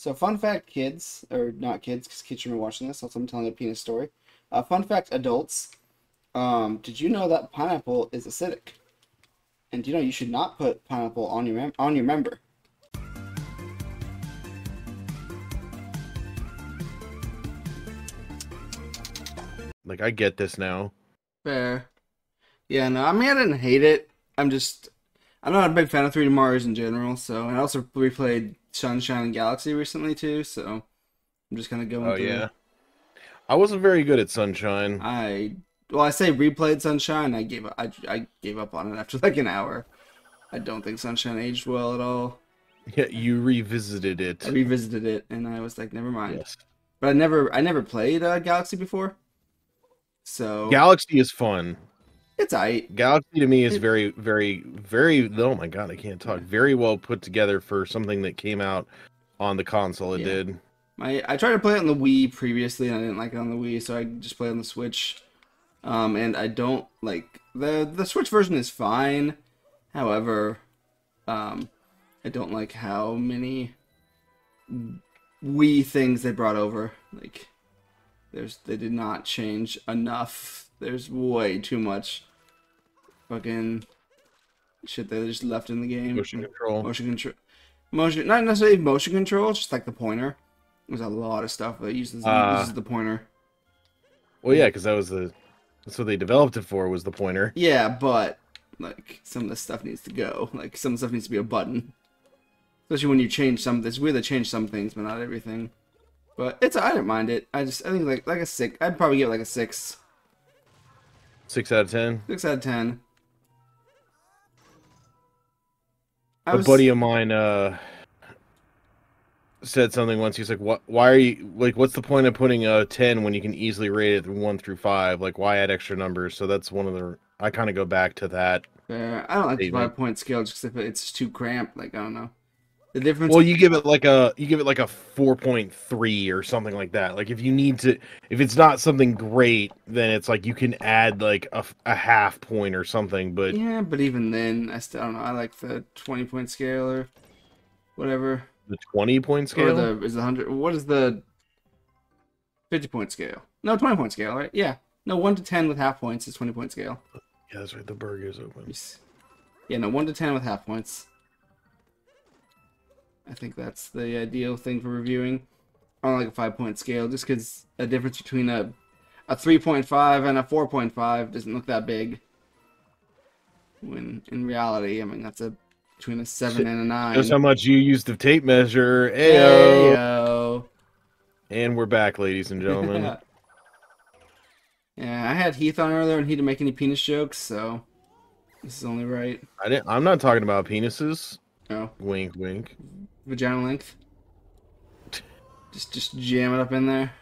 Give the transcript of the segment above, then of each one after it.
So, fun fact, kids, or not kids, because kids shouldn't be watching this, also I'm telling a penis story. Uh, fun fact, adults, um, did you know that pineapple is acidic? And do you know you should not put pineapple on your mem- on your member? Like I get this now. Fair. Yeah, no, I mean, I didn't hate it. I'm just, I'm not a big fan of 3D Marios in general, so, and I also replayed Sunshine and Galaxy recently too, so I'm just kind of going Oh through. yeah. I wasn't very good at Sunshine. I, well, I say replayed Sunshine, I gave up, I, I gave up on it after like an hour. I don't think Sunshine aged well at all. Yeah, you revisited it. I revisited it, and I was like, never mind. Yes. But I never, I never played uh, Galaxy before, so Galaxy is fun. It's aight. Galaxy to me is very, very, very. Oh my god, I can't talk. Very well put together for something that came out on the console. It Yeah. did. My I tried to play it on the Wii previously, and I didn't like it on the Wii, so I just played on the Switch. Um, and I don't like the the Switch version is fine. However, um, I don't like how many Wii things they brought over. Like, there's they did not change enough. There's way too much fucking shit that they just left in the game. Motion control. Motion control. Motion, not necessarily motion control, just like the pointer. There's a lot of stuff that uses, Uh, uses the pointer. Well, yeah, because that was the. That's what they developed it for. Was the pointer. Yeah, but like some of the stuff needs to go. Like some stuff needs to be a button. Especially when you change some. It's weird to change some things, but not everything. But it's I didn't mind it. I just I think like like a six. I'd probably give it like a six. Six out of ten. Six out of ten. I A was- buddy of mine uh said something once. He's like, "What? Why are you like? What's the point of putting a ten when you can easily rate it one through five? Like, why add extra numbers?" So that's one of the. I kind of go back to that. Fair. I don't like the Statement. five point scale just if it's too cramped. Like I don't know. The difference. Well, you give it like a you give it like a four point three or something like that. Like if you need to, if it's not something great, then it's like you can add like a, a half point or something. But Yeah, but even then, I still don't know. I like the twenty point scale or whatever. the twenty point Or scale, the is the hundred. What is the fifty point scale? No, twenty point scale, right? Yeah. No, one to ten with half points is twenty point scale. yeah, that's right. The burger's open. Yeah, no, one to ten with half points. I think that's the ideal thing for reviewing on like a five point scale, just because a difference between a a three point five and a four point five doesn't look that big. When in reality, I mean that's a between a seven and a nine. Just how much you use the tape measure. Ayo. Ayo. And we're back, ladies and gentlemen. yeah, I had Heath on earlier, and he didn't make any penis jokes, so this is only right. I didn't, I'm not talking about penises. No, Wink, wink. Vagina length. Just, just jam it up in there.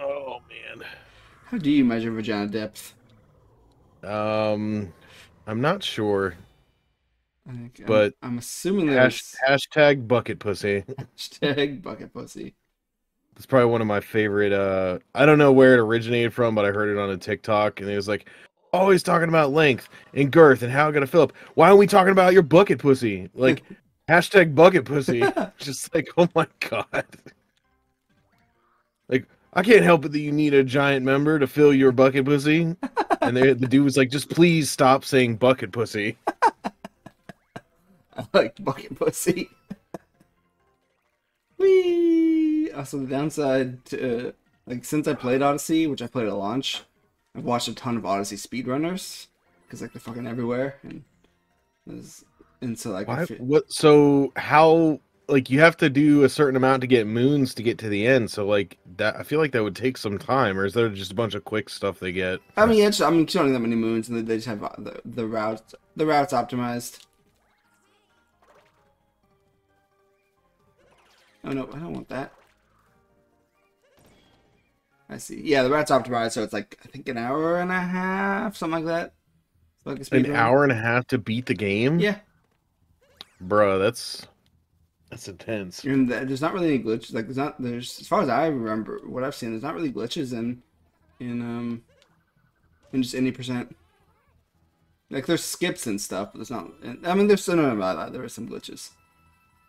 Oh man. How do you measure vagina depth? Um, I'm not sure. I think, I'm- But I'm, assuming Hash, there's hashtag bucket pussy. hashtag bucket pussy. It's probably one of my favorite. Uh, I don't know where it originated from, but I heard it on a TikTok, and it was like, always talking about length and girth and how it gonna fill up. Why aren't we talking about your bucket pussy? Like hashtag bucket pussy. Just like, oh my god. Like, I can't help it that you need a giant member to fill your bucket pussy. And they, the dude was like, just please stop saying bucket pussy. I like bucket pussy. Whee! Also, the downside to, uh, like, since I played Odyssey, which I played at launch, I've watched a ton of Odyssey speedrunners, because, like, they're fucking everywhere, and, there's- and so, like, I Why, what? So how? Like you have to do a certain amount to get moons to get to the end. So like that, I feel like that would take some time. Or is there just a bunch of quick stuff they get? I mean, yeah, it's, I mean, it's only that many moons, and they just have uh, the, the routes, the routes optimized. Oh no, I don't want that. I see. Yeah, the routes optimized, so it's like I think an hour and a half, something like that. So like an run. hour and a half to beat the game. Yeah, bro, that's that's intense. and there's not really any glitches. Like there's not there's as far as I remember, what I've seen, there's not really glitches in in um in just any percent. Like there's skips and stuff, but there's not. I mean, there's no, no, no, no, there are some glitches.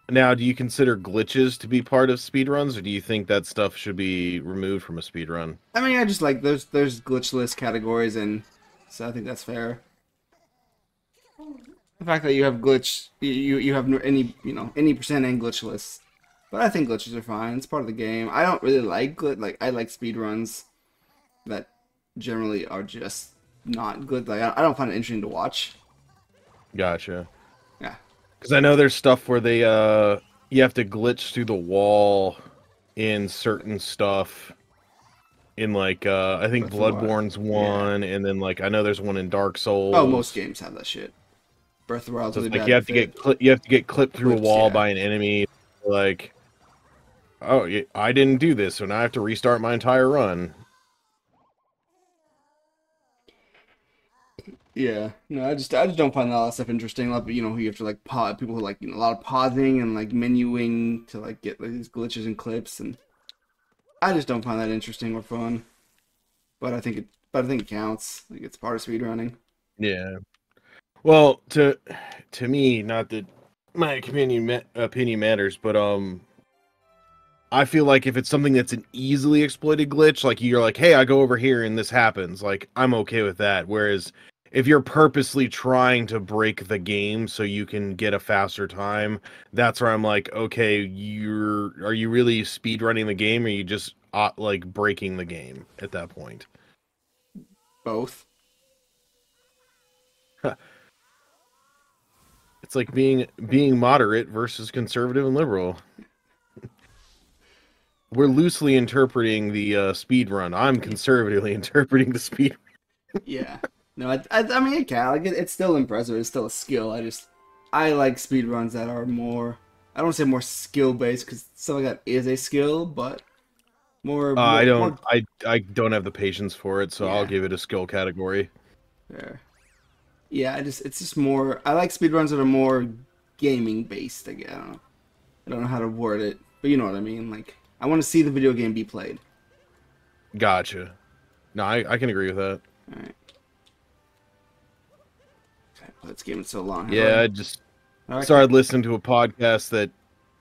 Now, do you consider glitches to be part of speedruns, or do you think that stuff should be removed from a speedrun? I mean, I just like there's there's glitchless categories, and so I think that's fair. The fact that you have glitch, you you have any you know any percent and glitchless, but I think glitches are fine. It's part of the game. I don't really like glit like I like speed runs that generally are just not good. Like I don't find it interesting to watch. Gotcha. Yeah. Because I know there's stuff where they uh you have to glitch through the wall in certain stuff. In like uh I think Breath of the Wild. Bloodborne's one, and then like I know there's one in Dark Souls. Oh, most games have that shit. Breath of the So really like you have to fit. get cli- you have to get clipped through a wall yeah. by an enemy. Like, oh, I didn't do this, so now I have to restart my entire run. Yeah, no, I just I just don't find a lot of stuff interesting. Like, you know, you have to like pause people who like you know a lot of pausing and like menuing to like get like, these glitches and clips, and I just don't find that interesting or fun. But I think it, but I think it counts. Like it's part of speedrunning. Yeah. Well, to to me, not that my opinion opinion matters, but um, I feel like if it's something that's an easily exploited glitch, like you're like, hey, I go over here and this happens, like I'm okay with that. Whereas if you're purposely trying to break the game so you can get a faster time, that's where I'm like, okay, you're are you really speed running the game, or you just uh, like breaking the game at that point? Both. It's like being being moderate versus conservative and liberal. We're loosely interpreting the uh, speed run. I'm conservatively interpreting the speed. Yeah. No, I, I, I mean it can. Like it, it's still impressive. It's still a skill. I just I like speed runs that are more. I don't say more skill based because stuff like that is a skill, but more. Uh, more I don't. More, I I don't have the patience for it, so I'll give it a skill category. Fair. Yeah, I just it's just more. I like speedruns that are more gaming based. I. I don't know. I don't know how to word it, but you know what I mean. Like I want to see the video game be played. Gotcha. No, I, I can agree with that. All right. Okay, game is so long. Yeah, I just right. started listening to a podcast that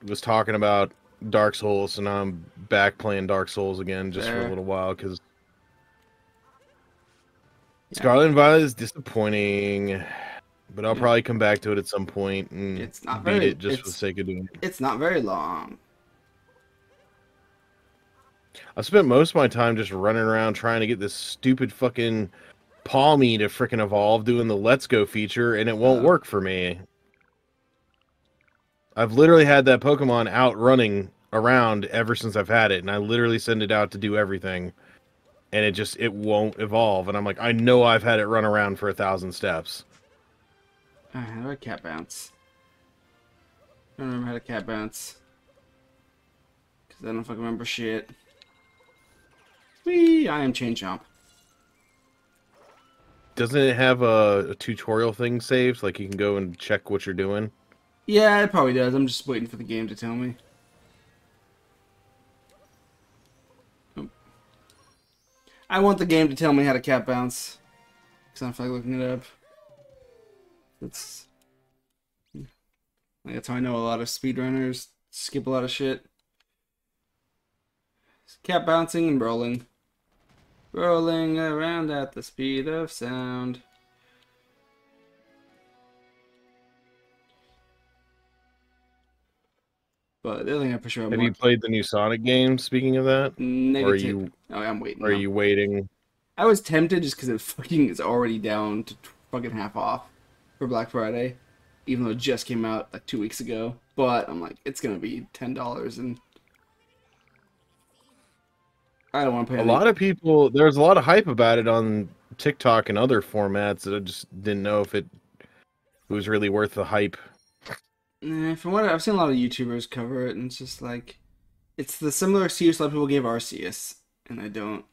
was talking about Dark Souls, and now I'm back playing Dark Souls again just for a little while because. Scarlet and Violet is disappointing, but I'll probably come back to it at some point and It's not beat very- it just for the sake of doing it. It's not very long. I spent most of my time just running around trying to get this stupid fucking Pawmi to freaking evolve doing the Let's Go feature, and it won't Oh. work for me. I've literally had that Pokemon out running around ever since I've had it, and I literally send it out to do everything, and it just it won't evolve. And I'm like, I know I've had it run around for a thousand steps. Uh, how do I cat bounce? I don't remember how to cat bounce. Because I don't fucking remember shit. Whee! I am chain chomp. Doesn't it have a, a tutorial thing saved? Like you can go and check what you're doing. Yeah, it probably does. I'm just waiting for the game to tell me. I want the game to tell me how to cat bounce. Because I don't feel like looking it up. That's... That's how I know a lot of speedrunners skip a lot of shit. Cat bouncing and rolling. Rolling around at the speed of sound. But the other thing I'm pretty sure I'm Have more- you played the new Sonic game? Speaking of that, or are you Oh, I'm waiting. are now. you waiting? I was tempted just because it fucking is already down to fucking half off for Black Friday, even though it just came out like two weeks ago. But I'm like, it's gonna be ten dollars, and I don't want to pay A lot of people, there's a lot of hype about it on TikTok and other formats that I just didn't know if it, it was really worth the hype. Eh, from what I've seen, a lot of YouTubers cover it, and it's just like, it's the similar excuse a lot of people gave Arceus, and I don't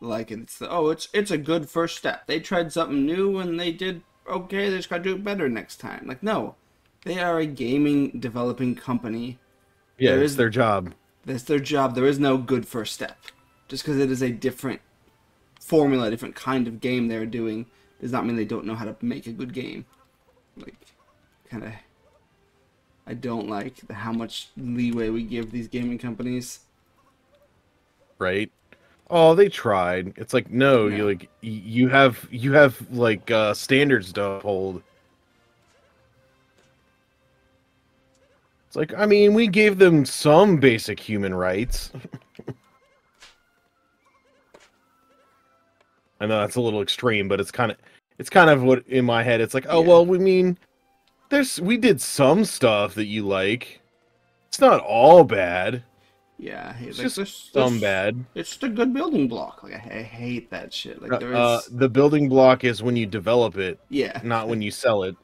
like it. It's the oh, it's it's a good first step. They tried something new and they did okay. They just gotta do it better next time. Like no, they are a gaming developing company. Yeah, There it's is- their job. That's their job. There is no good first step. Just because it is a different formula, a different kind of game they're doing, does not mean they don't know how to make a good game. Like, kind of. I don't like how much leeway we give these gaming companies. right? Oh, they tried. It's like no, No. you like you have you have like uh standards to uphold. It's like I mean, we gave them some basic human rights. I know that's a little extreme, but it's kind of it's kind of what in my head it's like, oh Yeah. well, we mean there's we did some stuff that you like. It's not all bad. Yeah, It's like, just this- Some bad. It's just a good building block. Like I, I hate that shit. Like there is, Uh, the building block is when you develop it, yeah, not when you sell it.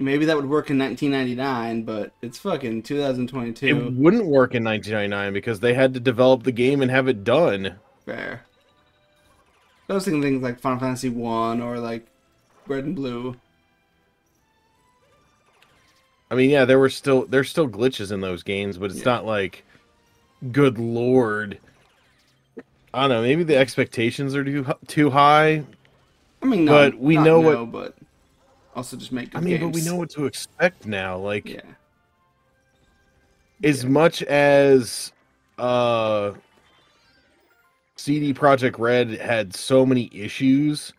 maybe that would work in 1999, but it's fucking 2022. It wouldn't work in 1999 because they had to develop the game and have it done. Fair. I was thinking things like Final Fantasy One or like Red and Blue. I mean, yeah, there were still there's still glitches in those games, but it's Yeah. not like, good lord. I don't know. Maybe the expectations are too too high. I mean, no, But we know what- but also just make I mean, but we know what to expect now. Like, Yeah, as Yeah. much as uh CD Projekt Red had so many issues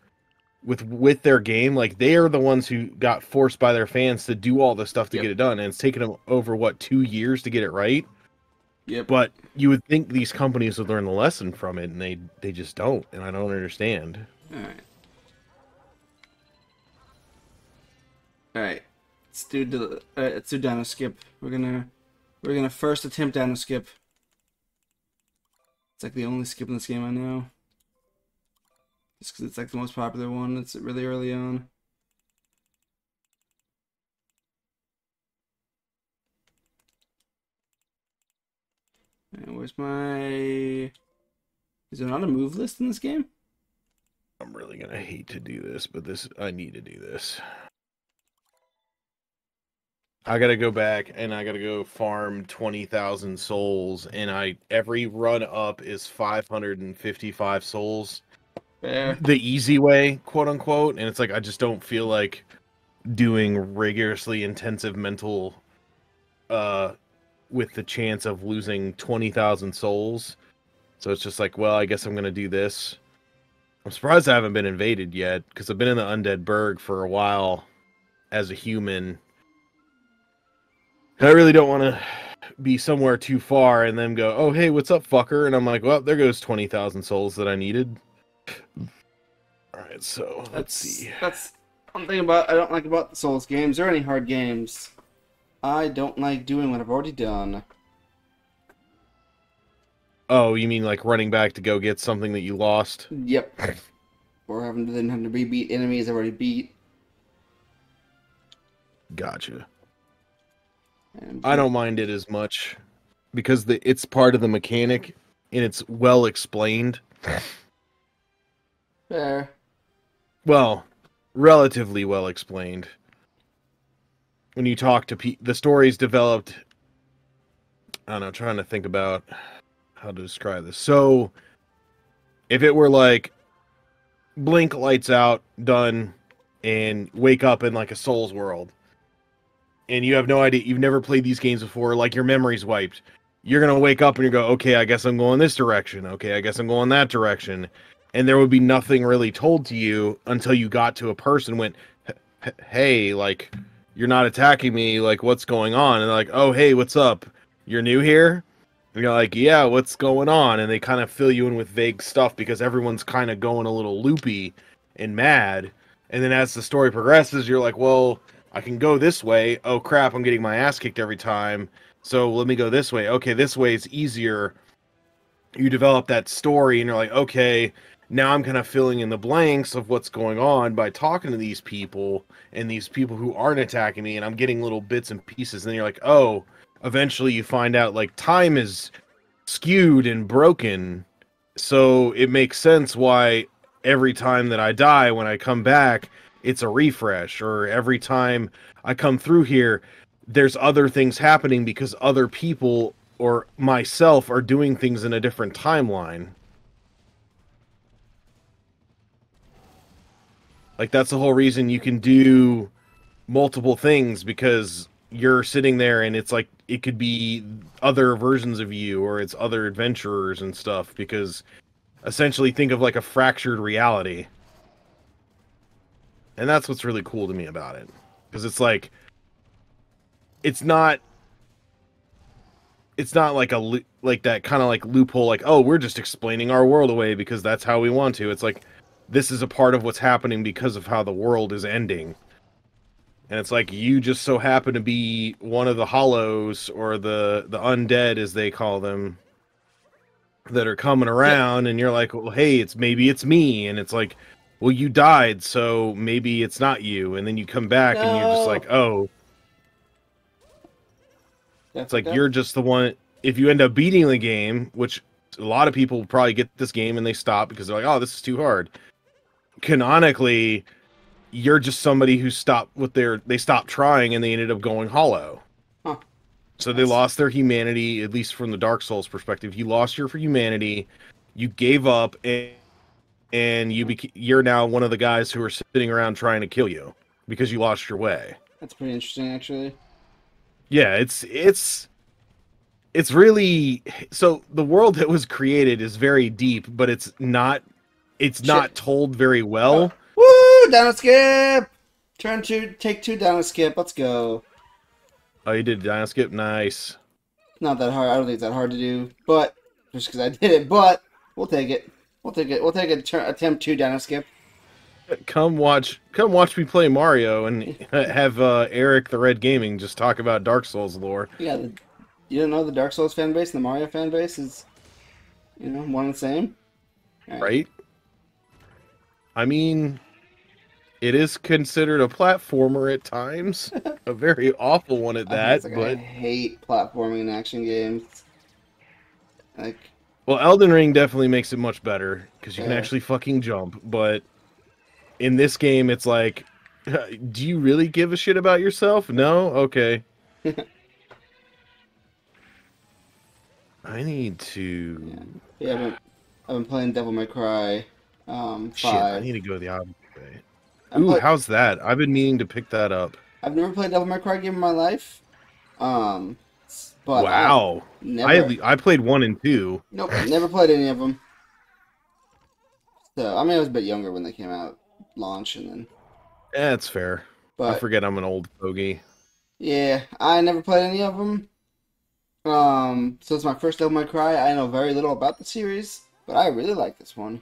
with with their game, like they are the ones who got forced by their fans to do all the stuff to Yep. get it done, and it's taken them over what two years to get it right. yep. But you would think these companies would learn the lesson from it, and they they just don't, and I don't understand. All right. All right. Let's do the. Uh, let's do Dino Skip. We're gonna. We're gonna first attempt Dino Skip. It's like the only skip in this game I know. Just because it's like the most popular one. It's really early on. And where's my? Is there not a move list in this game? I'm really gonna hate to do this, but this I need to do this. I gotta go back and I gotta go farm twenty thousand souls, and I every run up is five hundred and fifty-five souls. The easy way, quote unquote, and it's like I just don't feel like doing rigorously intensive mental, uh, with the chance of losing twenty thousand souls. So it's just like, well, I guess I'm gonna do this. I'm surprised I haven't been invaded yet because I've been in the undead burg for a while as a human. And I really don't want to be somewhere too far and then go, "Oh, hey, what's up, fucker?" And I'm like, "Well, there goes twenty thousand souls that I needed." All right, so let's see. That's one thing about I don't like about the Souls games or any hard games. I don't like doing what I've already done. Oh, you mean like running back to go get something that you lost? Yep. or having to then having to re-beat enemies I've already beat. Gotcha. And I don't mind it as much because the it's part of the mechanic and it's well explained. Fair. Well, relatively well explained. When you talk to pe- the story's developed. I don't know. Trying to think about how to describe this. So, if it were like blink, lights out, done, and wake up in like a Souls world, and you have no idea, you've never played these games before, like your memory's wiped. You're gonna wake up and you go, okay, I guess I'm going this direction. Okay, I guess I'm going that direction and there would be nothing really told to you until you got to a person went "H- h- hey like you're not attacking me like what's going on? And they're like oh hey what's up? You're new here? And you're like yeah what's going on? And they kind of fill you in with vague stuff because everyone's kind of going a little loopy and mad. And then as the story progresses you're like well i can go this way. Oh crap i'm getting my ass kicked every time. So let me go this way. Okay this way is easier. You develop that story and you're like okay now I'm kind of filling in the blanks of what's going on by talking to these people and these people who aren't attacking me, and I'm getting little bits and pieces. And then you're like, oh, eventually you find out like time is skewed and broken. So it makes sense why every time that I die, when I come back, it's a refresh, or every time I come through here, there's other things happening because other people or myself are doing things in a different timeline. Like that's the whole reason you can do multiple things because you're sitting there and it's like it could be other versions of you or it's other adventurers and stuff because essentially think of like a fractured reality. And that's what's really cool to me about it. Because it's like it's not it's not like a like that kind of like loophole like oh we're just explaining our world away because that's how we want to. It's like this is a part of what's happening because of how the world is ending. And it's like you just so happen to be one of the hollows or the the undead as they call them that are coming around and you're like well hey it's maybe it's me. And it's like well you died so maybe it's not you. And then you come back and you're just like oh. It's like you're just the one if you end up beating the game which a lot of people probably get this game and they stop because they're like oh this is too hard canonically you're just somebody who stopped with their they stopped trying and they ended up going hollow Huh. so they That's- lost their humanity at least from the dark souls perspective you lost your for humanity you gave up and and you bec- you're now one of the guys who are sitting around trying to kill you because you lost your way That's pretty interesting, actually. yeah it's it's it's really so the world that was created is very deep but it's not it's Shit. not told very well Woo! Dino skip. Turn two. Take two dino skip. Let's go. oh you did dino skip nice Not that hard. I don't think it's that hard to do, but just because I did it. But we'll take it. We'll take it. We'll take a turn, attempt two dino skip. come watch come watch me play mario and have uh eric the red gaming just talk about dark souls lore Yeah. The, you don't know the Dark Souls fan base and the Mario fan base is, you know, one and the same. All right i mean it is considered a platformer at times a very awful one at that it's like, I hate platforming action games. Like, Well, Elden Ring definitely makes it much better because you can actually fucking jump. But in this game, it's like, do you really give a shit about yourself? No? Okay. I need to. yeah, I've been, I've been playing Devil May Cry. Um, Shit, I need to go to the way. I've Ooh, played- how's that? I've been meaning to pick that up. I've never played Devil May Cry game in my life. Um, but wow. I never, I, I played one and two. nope, never played any of them. So I mean, I was a bit younger when they came out, launch, and then. Eh, That's fair. But I forget I'm an old fogey. yeah, I never played any of them. Um, so it's my first Devil May Cry. I know very little about the series, but I really like this one.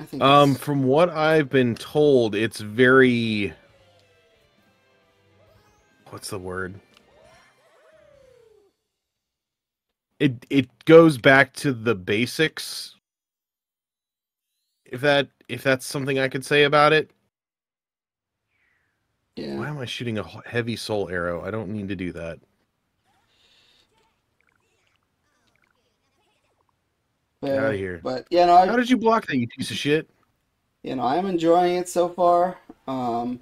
I think. Um, it's- from what I've been told, it's very. What's the word? It it goes back to the basics. If that if that's something I could say about it. yeah. Why am I shooting a heavy soul arrow? I don't need to do that. Get fair. outta here. But yeah, no, I, How did you block that, you piece of shit? you know, I am enjoying it so far. Um,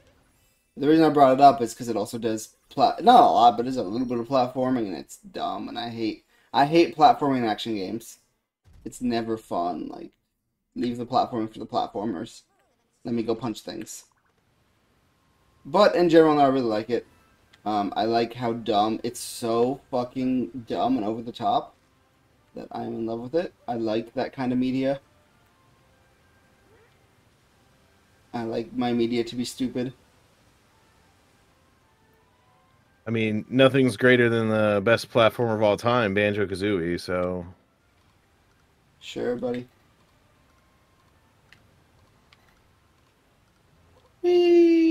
the reason I brought it up is because it also does plat not a lot, but it's a little bit of platforming, and it's dumb, and I hate I hate platforming in action games. It's never fun. Like, leave the platforming for the platformers. Let me go punch things. But in general, no, I really like it. Um, I like how dumb it's so fucking dumb and over the top that I'm in love with it. I like that kind of media. I like my media to be stupid. I mean, nothing's greater than the best platformer of all time, Banjo Kazooie. So Sure, buddy. Whee!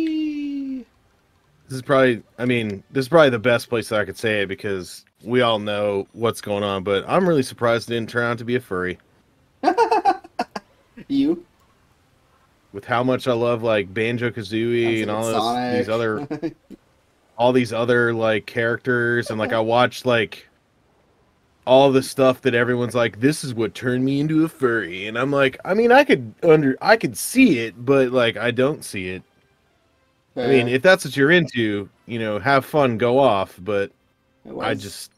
This is probably, I mean, this is probably the best place that I could say it because we all know what's going on. But I'm really surprised it didn't turn out to be a furry. You? With how much I love like Banjo Kazooie and all this, these other, all these other like characters, and like I watched like all the stuff that everyone's like, this is what turned me into a furry, and I'm like, I mean, I could under, I could see it, but like I don't see it. I mean, if that's what you're into, you know, have fun, go off. But I just,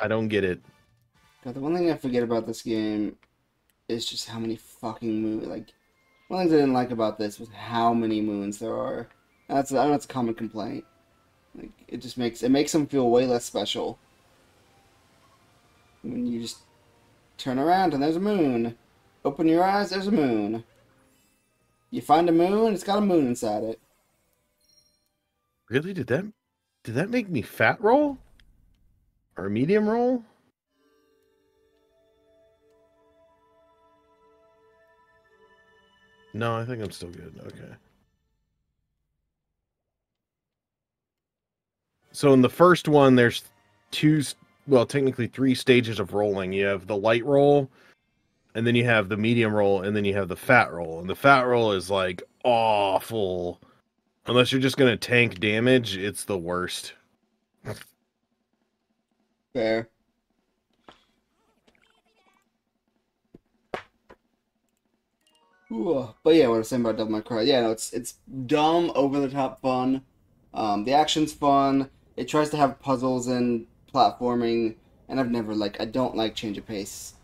I don't get it. The one thing I forget about this game is just how many fucking moons. Like, one of the things I didn't like about this was how many moons there are. That's I know it's a common complaint. Like it just makes it makes them feel way less special. When you just turn around and there's a moon. Open your eyes, there's a moon. You find a moon, it's got a moon inside it. Really? Did that did that make me fat roll? Or medium roll? No, I think I'm still good. Okay. So in the first one, there's two, well, technically three stages of rolling. You have the light roll, and then you have the medium roll, and then you have the fat roll. And the fat roll is like awful. Unless you're just gonna tank damage, it's the worst. Fair. Ooh, but yeah, what I was saying about Devil May Cry, yeah, no, it's it's dumb, over the top fun. Um, the action's fun. It tries to have puzzles and platforming, and I've never like I don't like change of pace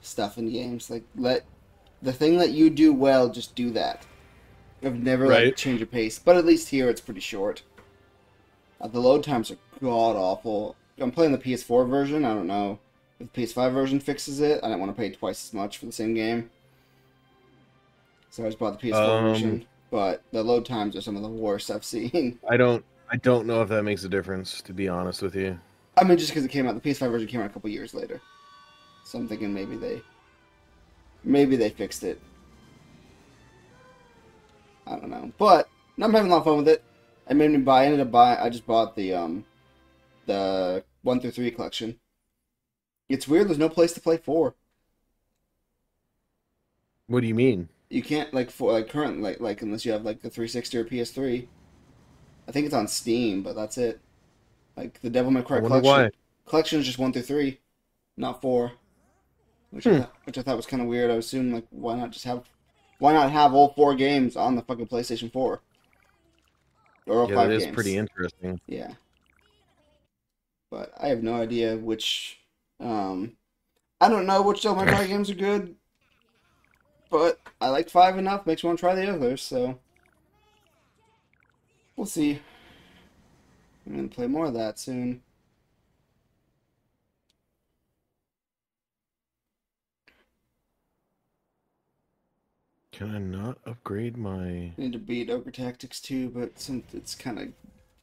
stuff in games. Like let the thing that you do well, just do that. I've never like Right. change of pace, but at least here it's pretty short. Uh, the load times are god awful. I'm playing the PS4 version. I don't know if the PS5 version fixes it. I don't want to pay twice as much for the same game. So I just bought the PS4 Um, version. But the load times are some of the worst I've seen. I don't I don't know if that makes a difference, to be honest with you. I mean, just because it came out, the PS5 version came out a couple years later. So I'm thinking maybe they, maybe they fixed it. I don't know, but I'm having a lot of fun with it. I made me buy. I ended up buying. I just bought the um, the one through three collection. It's weird. There's no place to play four. What do you mean? You can't like for like current like like unless you have like the 360 or PS3. I think it's on Steam, but that's it. Like the Devil May Cry collection. why. collection is just one through three, not four. Which Hmm. I thought, which I thought was kind of weird. I assumed like why not just have, why not have all four games on the fucking PlayStation Four? Or all Yeah, that is games. pretty interesting. Yeah. But I have no idea which. Um, I don't know which Devil May Cry games are good. But I liked five enough. Makes me want to try the others. So we'll see. I'm gonna play more of that soon. Can I not upgrade my I need to beat Ogre Tactics too, but some it's kind of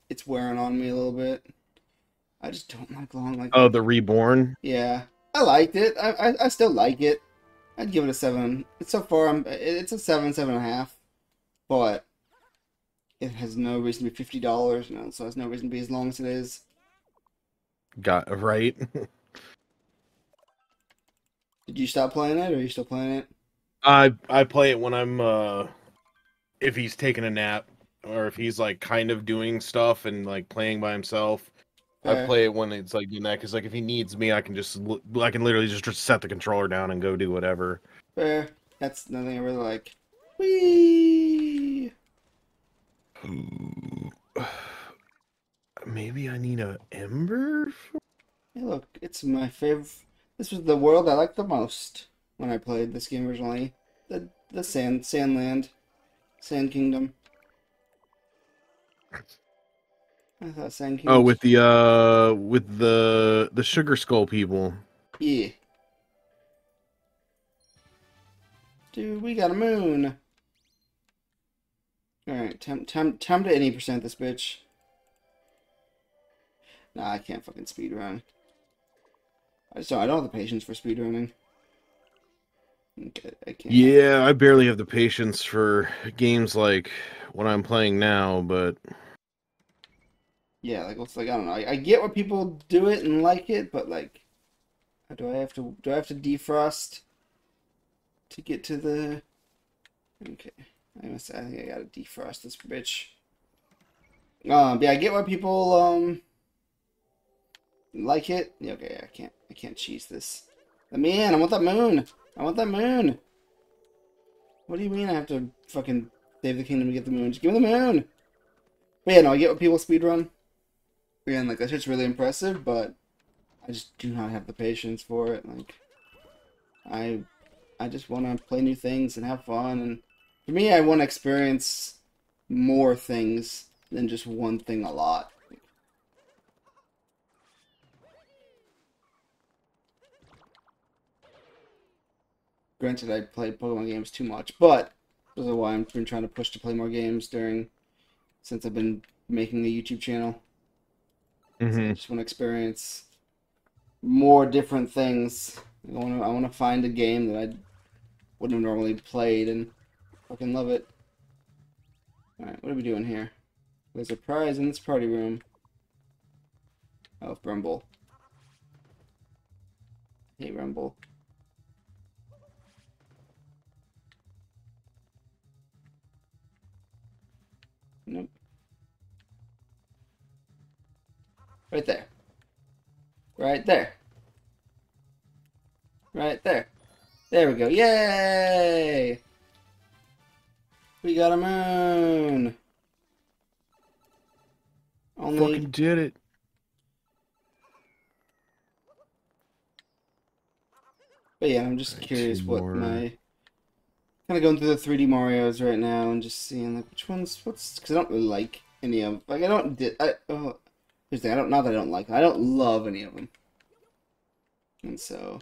it's wearing on me a little bit. I just don't like long like Oh, the reborn? Yeah, I liked it. I, I I still like it. I'd give it a seven. It's so far. I'm. It's a seven, seven and a half. But it has no reason to be fifty dollars. You know, so it has no reason to be as long as it is. Got right. Did you stop playing it, or are you still playing it? I I play it when I'm uh if he's taking a nap or if he's like kind of doing stuff and like playing by himself. I play it when it's like doing that because like if he needs me, I can just I can literally just, just set the controller down and go do whatever. Fair. That's nothing I really like. Whee! Maybe I need a ember. Hey, look, it's my favorite. This was the world I liked the most when I played this game originally. The the Sand Sandland, Sand Kingdom. I thought Sand Kingdom. Oh, with the uh with the the sugar skull people. yeah. Dude, we got a moon. All right, time time time to any percent this bitch. Nah, I can't fucking speed run. I just don't. I don't have the patience for speed running. Okay, I. Yeah, I barely have the patience for games like what I'm playing now, but Yeah, like it's like I don't know. I, I get why people do it and like it, but like, do I have to do I have to defrost to get to the? Okay, I must. I think I gotta defrost this bitch. Um, yeah, I get why people um like it. Yeah, okay, I can't. I can't cheese this. Let me in. I want that moon. I want that moon. What do you mean I have to fucking save the kingdom to get the moon? Just give me the moon. But yeah, no, I get what people speedrun. Again, like that shit's really impressive, but I just do not have the patience for it. Like, I, I just want to play new things and have fun. And for me, I want to experience more things than just one thing a lot. Granted, I play Pokemon games too much, but this is why I've been trying to push to play more games during since I've been making the YouTube channel. So I hmm just want to experience more different things. I want to I want to find a game that I wouldn't have normally played and fucking love it. All right, what are we doing here? There's a prize in this party room. Oh, Rumble. Hey, Rumble. Right there. Right there. Right there. There we go. Yay! We got a moon. Only Fucking did it. But yeah, I'm just Alright, curious what more. my kind of going through the 3D Mario's right now and just seeing like which ones what's because I don't really like any of like I don't di- I oh here's the thing I don't not that I don't like them, I don't love any of them and so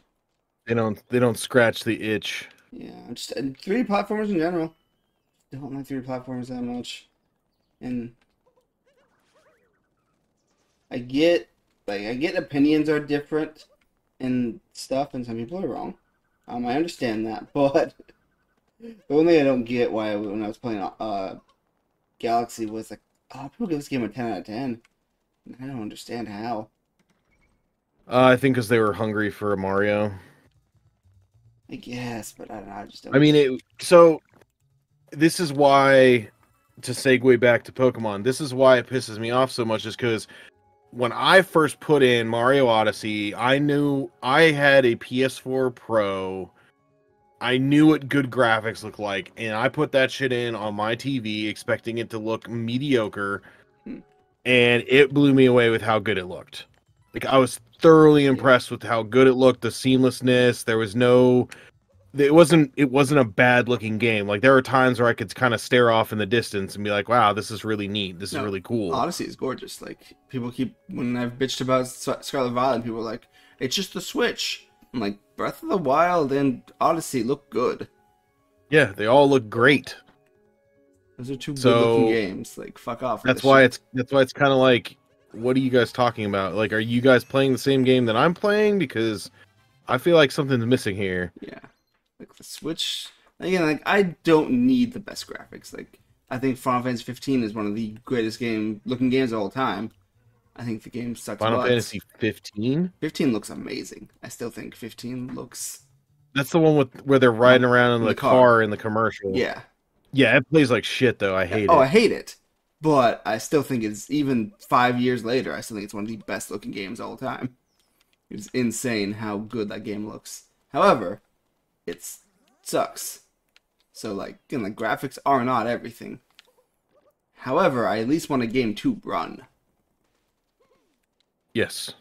They don't. They don't scratch the itch. yeah just and 3D platformers in general don't like 3D platformers that much and I get like I get opinions are different and stuff and some people are wrong um I understand that but The one thing I don't get why when I was playing uh Galaxy was like, oh, people give this game a ten out of ten. I don't understand how. Uh, I think because they were hungry for a Mario. I guess, but I don't know. I just don't. I mean, it. So, this is why, to segue back to Pokemon, this is why it pisses me off so much, is because when I first put in Mario Odyssey, I knew I had a PS4 Pro. I knew what good graphics looked like, and I put that shit in on my TV, expecting it to look mediocre. And it blew me away with how good it looked. Like I was thoroughly impressed with how good it looked, the seamlessness. There was no it wasn't it wasn't a bad looking game. Like there are times where I could kind of stare off in the distance and be like, "Wow, this is really neat. This is really cool." Odyssey is gorgeous. Like people keep when I've bitched about Scarlet Violet, people are like, it's just the Switch. I'm like, Breath of the Wild and Odyssey look good. Yeah, they all look great. Those are two So- good-looking games. Like, fuck off. That's why shit. it's that's why it's kind of like, what are you guys talking about? Like, are you guys playing the same game that I'm playing? Because I feel like something's missing here. Yeah. Like the Switch again, like I don't need the best graphics. Like I think Final Fantasy 15 is one of the greatest game looking games of all time. I think the game sucks. Final. Fantasy 15. 15 looks amazing. I still think 15 looks That's the one with where they're riding around in In the, the car. car. in the commercial. yeah. Yeah, it plays like shit though. I hate oh, it. Oh, I hate it. But I still think it's even 5 years later, I still think it's one of the best looking games of all time. It's insane how good that game looks. However, it sucks. So like, again, like graphics are not everything. However, I at least want a game to run. yes.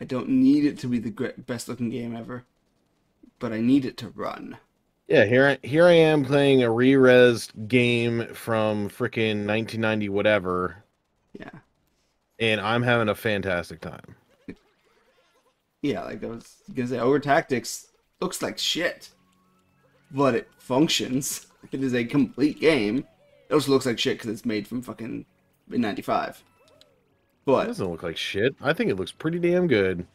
I don't need it to be the best looking game ever, but I need it to run. Yeah, here I here I am playing a re-res game from freaking 1990 whatever, Yeah, and I'm having a fantastic time. yeah. Like I was gonna say, Ogre Tactics looks like shit, but it functions. It is a complete game. It also looks like shit because it's made from fucking '95. But It But doesn't look like shit. I think it looks pretty damn good.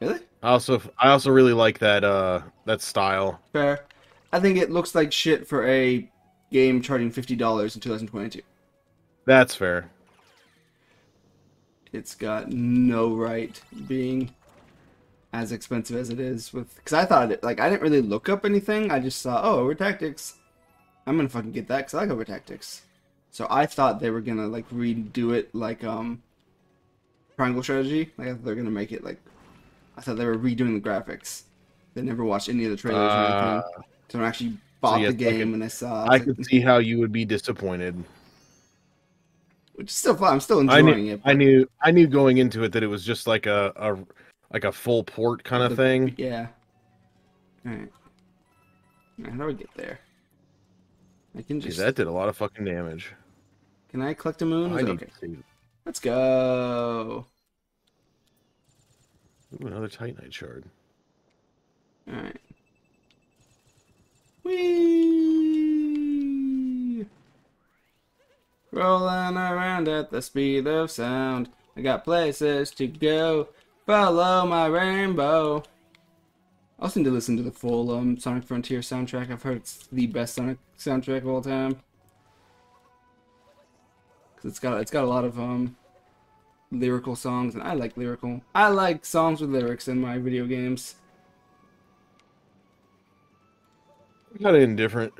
really, I also I also really like that uh that style. fair. I think it looks like shit for a game charging fifty dollars in 2022. That's fair. it's got no right being as expensive as it is with because i thought it like i didn't really look up anything i just saw oh ogre tactics i'm gonna fucking get that because i like ogre tactics so i thought they were gonna like redo it like um triangle strategy like i thought they're gonna make it like i thought they were redoing the graphics they never watched any of the trailers or Uh, anything so i actually bought yes, the game could- and i saw I could see how you would be disappointed. which is still fun i'm still I enjoying knew it I knew I knew going into it that it was just like a, a like a full port kind of The- thing. Yeah. Alright. How do I get there? I can Jeez, just. that did a lot of fucking damage. Can I collect a moon? I need okay. Let's go. Ooh, another Titanite shard. Alright. Whee! Rolling around at the speed of sound. I got places to go. Follow my rainbow. I'll need to listen to the full um, Sonic Frontier soundtrack. I've heard it's the best Sonic soundtrack of all time. Cause it's got it's got a lot of um lyrical songs, and I like lyrical. I like songs with lyrics in my video games. Kind of indifferent.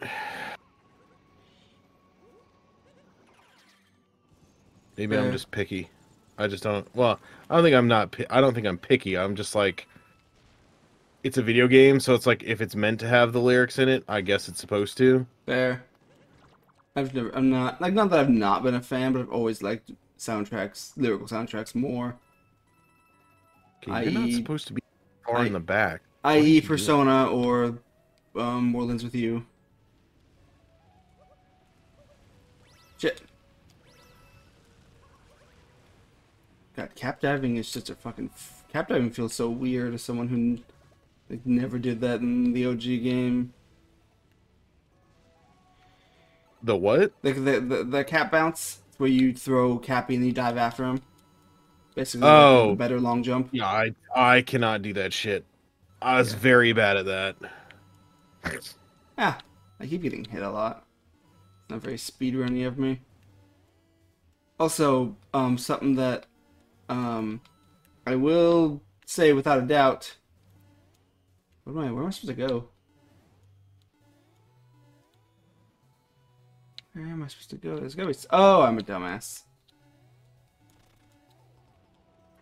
Maybe I'm just picky. I just don't. Well, I don't think I'm not. I don't think I'm picky. I'm just like. It's a video game, so it's like if it's meant to have the lyrics in it, I guess it's supposed to. Fair. I've never. I'm not like not that I've not been a fan, but I've always liked soundtracks, lyrical soundtracks more. Okay, you're not supposed to be far I- in the back. I.e., doing? Persona or um, Warlands with You. Shit. God, cap diving is just a fucking. F- cap diving feels so weird as someone who like never did that in the OG game. The what? Like the the, the cap bounce where you throw Cappy and you dive after him. Basically, like Oh. a better long jump. Yeah, I I cannot do that shit. I was Yeah. very bad at that. Ah, I keep getting hit a lot. Not very speedrunny of me. Also, um, something that um, I will say without a doubt. Where am I? Where am I supposed to go? Where am I supposed to go? There's gotta be. Oh, I'm a dumbass.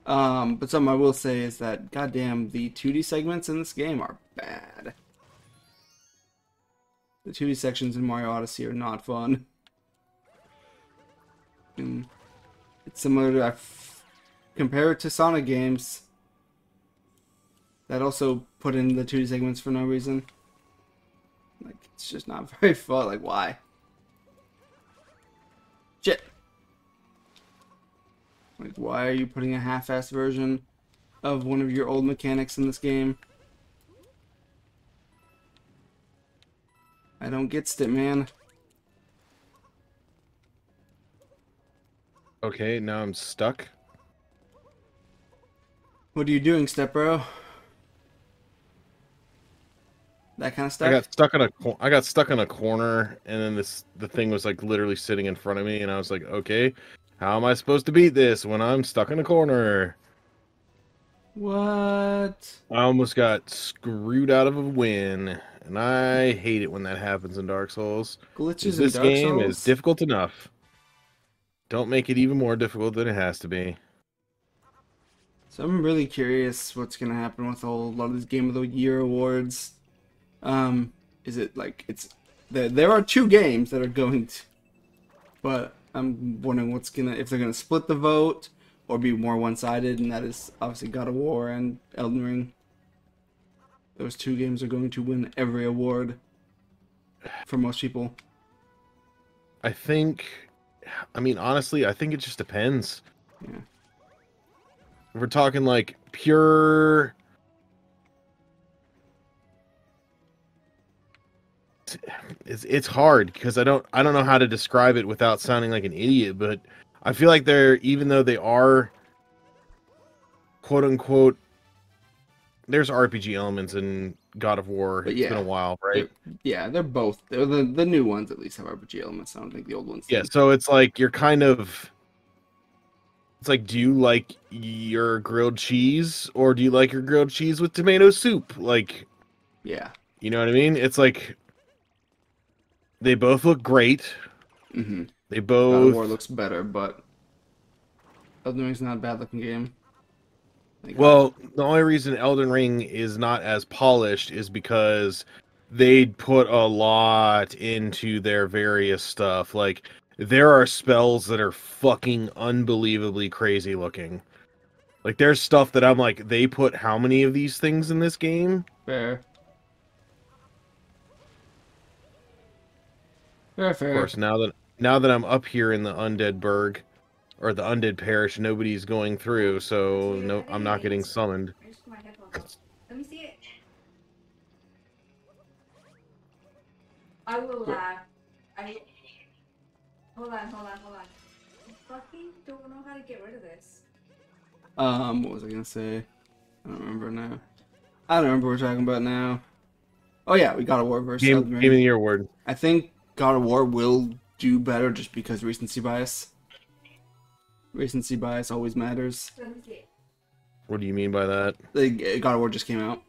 Um, but something I will say is that, goddamn, the 2D segments in this game are bad. The 2D sections in Mario Odyssey are not fun. And it's similar to, I f- compare it to Sonic games that also put in the 2D segments for no reason. Like, it's just not very fun. Like, why? Shit. Like, why are you putting a half-assed version of one of your old mechanics in this game? I don't get it, man. Okay, now I'm stuck. What are you doing, step bro? That kind of stuff. I got stuck in a cor- I got stuck in a corner, and then this the thing was like literally sitting in front of me, and I was like, okay, how am I supposed to beat this when I'm stuck in a corner? What? I almost got screwed out of a win, and I hate it when that happens in Dark Souls. Glitches This in Dark Souls. This game Souls? is difficult enough. Don't make it even more difficult than it has to be. So I'm really curious what's gonna happen with a whole lot of these Game of the Year awards. Um, is it like it's there? There are two games that are going to, but I'm wondering what's gonna if they're gonna split the vote or be more one-sided, and that is obviously God of War and Elden Ring. Those two games are going to win every award for most people. I think, I mean, honestly, I think it just depends. Yeah. If we're talking like pure. It's it's hard because I don't I don't know how to describe it without sounding like an idiot, but I feel like they're even though they are quote unquote there's RPG elements in God of War. But It's been a while, right? Yeah, they're both. They're the the new ones at least have RPG elements. I don't think the old ones. Yeah, do. so it's like you're kind of it's like do you like your grilled cheese or do you like your grilled cheese with tomato soup? Like, Yeah. you know what I mean? It's like they both look great. Mm-hmm. They God of both War looks better, but Elden Ring's not a bad looking game. Like, Well, the only reason Elden Ring is not as polished is because they put a lot into their various stuff. Like there are spells that are fucking unbelievably crazy looking. Like there's stuff that I'm like they put how many of these things in this game? fair. Fair, Of course, now that now that I'm up here in the undead burg or the undead parish, nobody's going through, so no I'm not getting summoned. I just put my headphones on. Let me see it. I will, uh, I, hold on, hold on, hold on. I fucking don't know how to get rid of this. Um, what was I gonna say? I don't remember now. I don't remember what we're talking about now. Oh yeah, we got a war versus Game, Elden Ring. game of the year award. I think God of War will do better just because recency bias. Recency bias always matters. Let me see it. What do you mean by that? Like God of War just came out.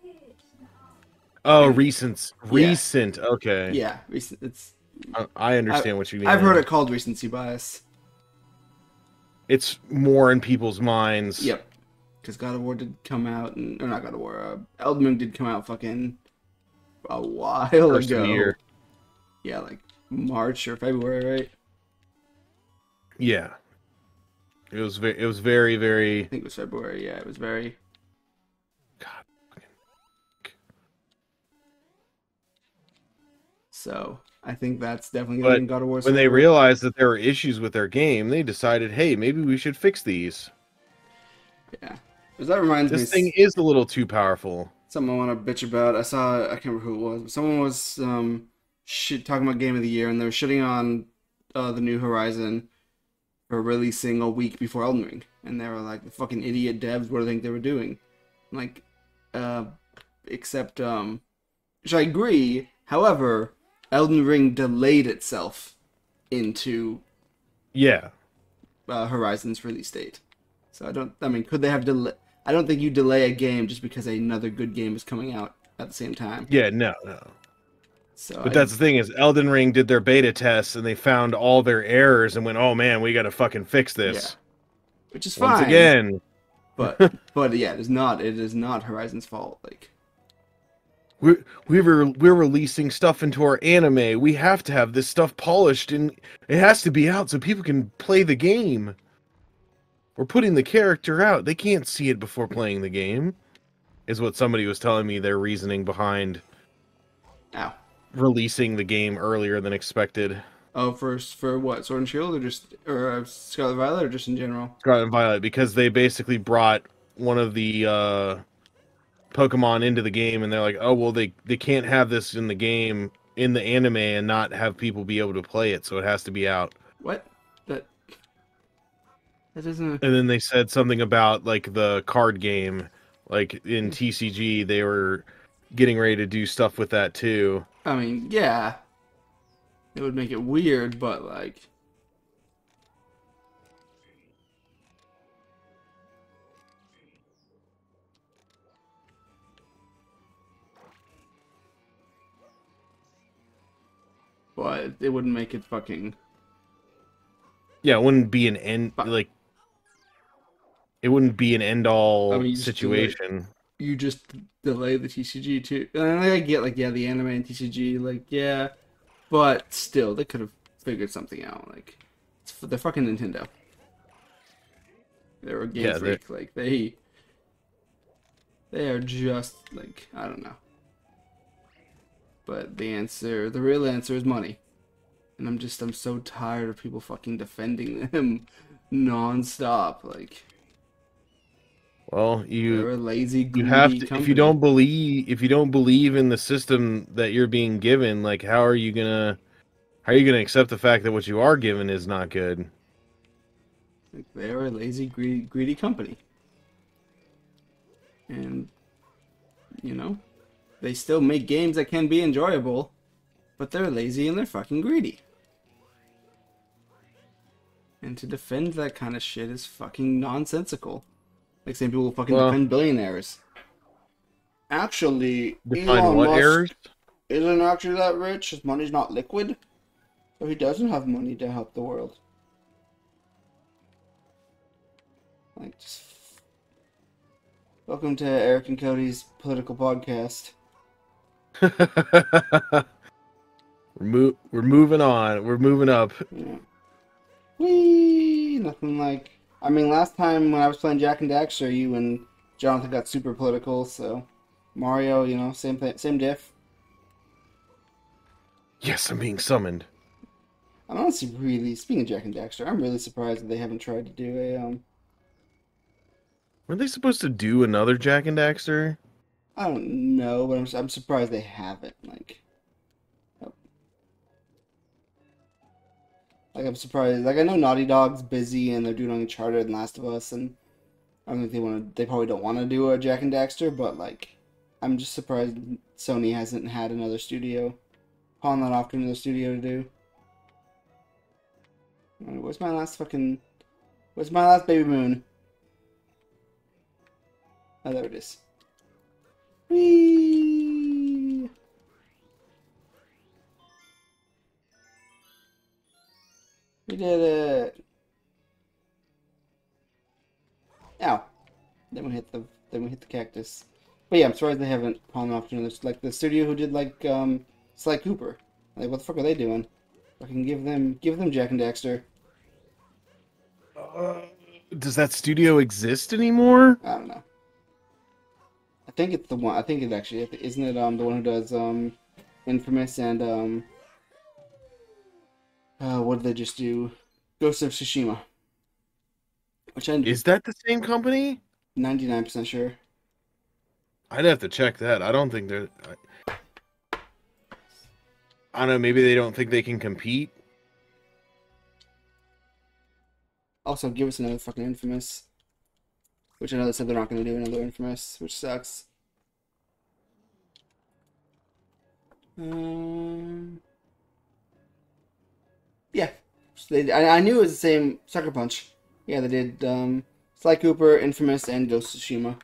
Oh, recent. Recent. Okay. Yeah, recent. It's I, I understand what you mean. I've heard it called recency bias. It's more in people's minds. Yep. Because God of War did come out, and or not God of War. Uh, Elden Ring did come out fucking a while First ago. year. Yeah, like March or February, right? Yeah. It was very. It was very very. I think it was February. Yeah, it was very. God. So I think that's definitely But God of War. When they server. realized that there were issues with their game, they decided, hey, maybe we should fix these. yeah, 'Cause that reminds This me. thing is a little too powerful. something I want to bitch about. I saw I can't remember who it was. But someone was um shit talking about game of the year, and they were shitting on uh, the new Horizon for releasing a week before Elden Ring, and they were like, "The fucking idiot devs! What do they think they were doing?" Like, uh, except um, which I agree. However, Elden Ring delayed itself into Yeah. uh, Horizon's release date. So I don't. I mean, could they have delay? I don't think you delay a game just because another good game is coming out at the same time. Yeah. No. No. So But I- that's the thing is, Elden Ring did their beta tests and they found all their errors and went, "Oh man, we got to fucking fix this." which is Once fine. again, but but yeah, it is not. It is not Horizon's fault. Like we're we were we're releasing stuff into our anime. We have to have this stuff polished and it has to be out so people can play the game. We're putting the character out. They can't see it before playing the game. Is what somebody was telling me their reasoning behind ow. Releasing the game earlier than expected. Oh, for for what? Sword and Shield, or just or uh, Scarlet Violet, or just in general? Scarlet and Violet because they basically brought one of the uh Pokemon into the game and they're like, "Oh, well they they can't have this in the game in the anime and not have people be able to play it, so it has to be out." What? That that doesn't. And then they said something about like the card game like in TCG they were getting ready to do stuff with that too. I mean, yeah, it would make it weird, but like. But it wouldn't make it fucking Yeah, it wouldn't be an end But- like it wouldn't be an end all I mean, situation. You just delay the TCG too. And I get like yeah, the anime and TCG, like yeah, but still they could have figured something out. Like it's, they're fucking Nintendo. They're a game Yeah, they're- freak. Like they, they are just like I don't know. But the answer, the real answer is money. And I'm just I'm so tired of people fucking defending them nonstop. Like Well, you lazy, you have to if you don't believe if you don't believe in the system that you're being given like how are you gonna how are you gonna accept the fact that what you are given is not good they're a lazy, greedy, greedy company. And, you know, they still make games that can be enjoyable, but they're lazy and they're fucking greedy. And to defend that kind of shit is fucking nonsensical. Like same people fucking Well- defend billionaires. Actually, Elon what Musk errors isn't actually that rich. His money's not liquid, so he doesn't have money to help the world. Like, just welcome to Eric and Cody's political podcast. we're, mo- we're moving on we're moving up Yeah. Whee! Nothing like. I mean, last time when I was playing Jak and Daxter, you and Jonathan got super political. So Mario, you know, same thing, same diff. yes i'm being summoned I'm honestly really speaking of Jak and Daxter, I'm really surprised that they haven't tried to do a um. were they supposed to do another jak and daxter I don't know, but I'm I'm surprised they haven't. Like, Like I'm surprised. Like I know Naughty Dog's busy and they're doing Uncharted and Last of Us, and I don't think they want to. They probably don't want to do a Jak and Daxter, but like, I'm just surprised Sony hasn't had another studio, pawn that off to another studio to do. Where's my last fucking? Where's my last baby moon? Oh, there it is. Whee! We did it. Ow. Then we hit the then we hit the cactus. But yeah, I'm surprised they haven't pawned off to another like the studio who did like um Sly Cooper. Like what the fuck are they doing? Fucking give them give them Jak and Daxter. Uh, does that studio exist anymore? I don't know. I think it's the one. I think it actually isn't it. Um, the one who does um, Infamous and um, uh, what did they just do? Ghost of Tsushima. Which I'm Is that the same company? ninety nine percent sure. I'd have to check that. I don't think they're. I, I don't know. Maybe they don't think they can compete. Also, give us another fucking Infamous. Which I know they said they're not going to do another Infamous, which sucks. Um, yeah, So they, I, I knew it was the same Sucker Punch. Yeah, they did um, Sly Cooper, Infamous, and Ghost of Tsushima.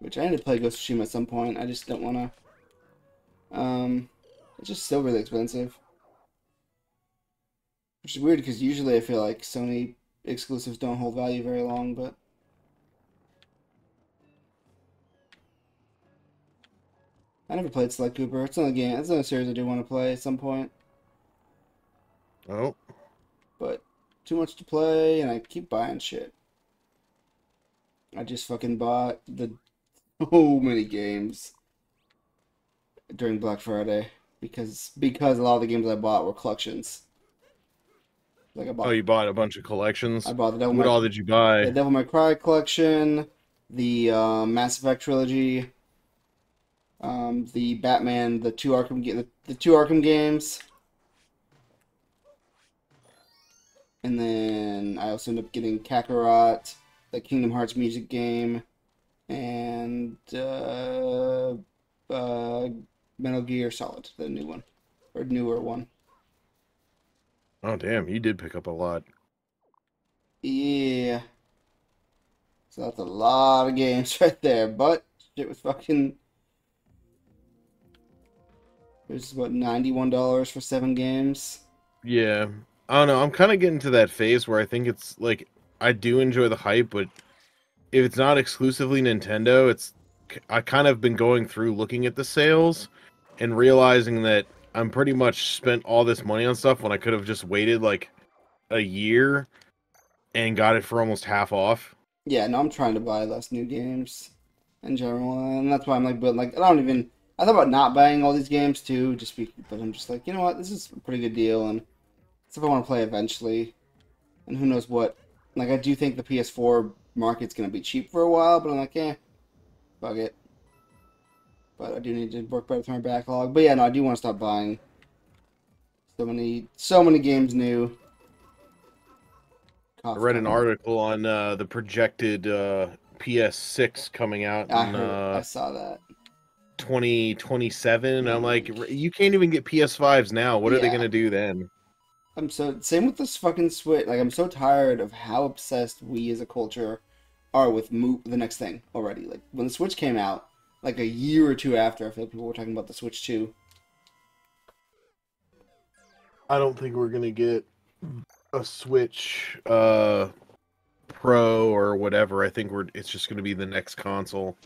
Which I ended to play Ghost of Tsushima at some point. I just don't want to. Um, it's just still really expensive. Which is weird because usually I feel like Sony exclusives don't hold value very long, but I never played Sly Cooper. It's another game. It's another series I do want to play at some point, Oh, but too much to play, and I keep buying shit. I just fucking bought the so many games during Black Friday because because a lot of the games I bought were collections. Like I bought, oh, you bought a bunch of collections. I bought the Devil What May all did you buy? the? Devil May Cry collection, the uh, Mass Effect trilogy, um, the Batman, the two Arkham, the, the two Arkham games, and then I also end up getting Kakarot, the Kingdom Hearts music game, and uh, uh, Metal Gear Solid, the new one or newer one. Oh, damn, you did pick up a lot. Yeah. So that's a lot of games right there, but it was fucking. It was what ninety-one dollars for seven games. Yeah, I don't know. I'm kind of getting to that phase where I think it's like I do enjoy the hype, but if it's not exclusively Nintendo, it's I kind of been going through looking at the sales and realizing that I'm pretty much spent all this money on stuff when I could have just waited like a year and got it for almost half off. Yeah, no, I'm trying to buy less new games in general, and that's why I'm like, but like I don't even. I thought about not buying all these games too, just be, but I'm just like, you know what, this is a pretty good deal, and stuff I want to play eventually, and who knows what. Like I do think the PS4 market's gonna be cheap for a while, but I'm like, eh, fuck it. But I do need to work better through my backlog. But yeah, no, I do want to stop buying so many, so many games new. I read an article on uh, the projected uh, PS6 coming out I in heard, I uh, saw that. 2027. I'm like, you can't even get PS5s now. What are they gonna do then? I'm so same with this fucking Switch. Like I'm so tired of how obsessed we as a culture are with move the next thing already. Like when the Switch came out, like a year or two after, I feel like people were talking about the Switch 2. I don't think we're gonna get a Switch uh Pro or whatever. I think we're it's just gonna be the next console.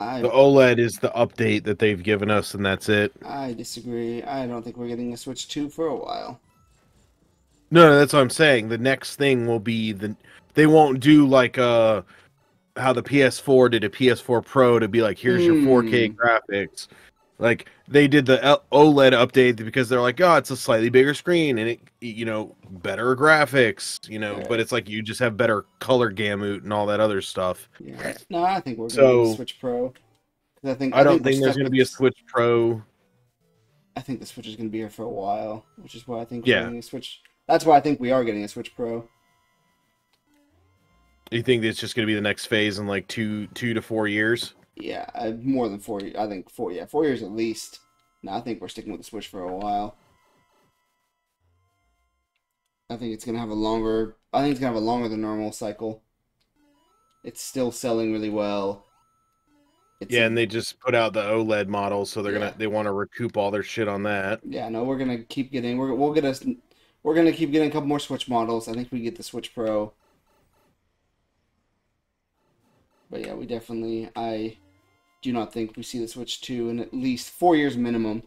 I The OLED is the update that they've given us, and that's it. I disagree. I don't think we're getting a Switch 2 for a while. No, no, that's what I'm saying. The next thing will be the they won't do like uh how the PS4 did a PS4 Pro to be like here's your 4K graphics. Like they did the OLED update because they're like, oh, it's a slightly bigger screen and it, you know, better graphics, you know, Yeah. but it's like you just have better color gamut and all that other stuff. Yeah. No, I think we're going to So- get a Switch Pro. I think I don't we're think there's going to be a Switch Pro. I think the Switch is going to be here for a while, which is why I think Yeah. we're getting a Switch. That's why I think we are getting a Switch Pro. You think it's just going to be the next phase in like two two to four years? Yeah, I, more than four. I think four. Yeah, four years at least. No, I think we're sticking with the Switch for a while. I think it's gonna have a longer. I think it's gonna have a longer than normal cycle. It's still selling really well. It's yeah, and they just put out the OLED model, so they're Yeah. gonna they want to recoup all their shit on that. yeah. No, we're gonna keep getting. We're we'll get us. We're gonna keep getting a couple more Switch models. I think we get the Switch Pro. But yeah, we definitely. I do not think we see the Switch 2 in at least four years minimum.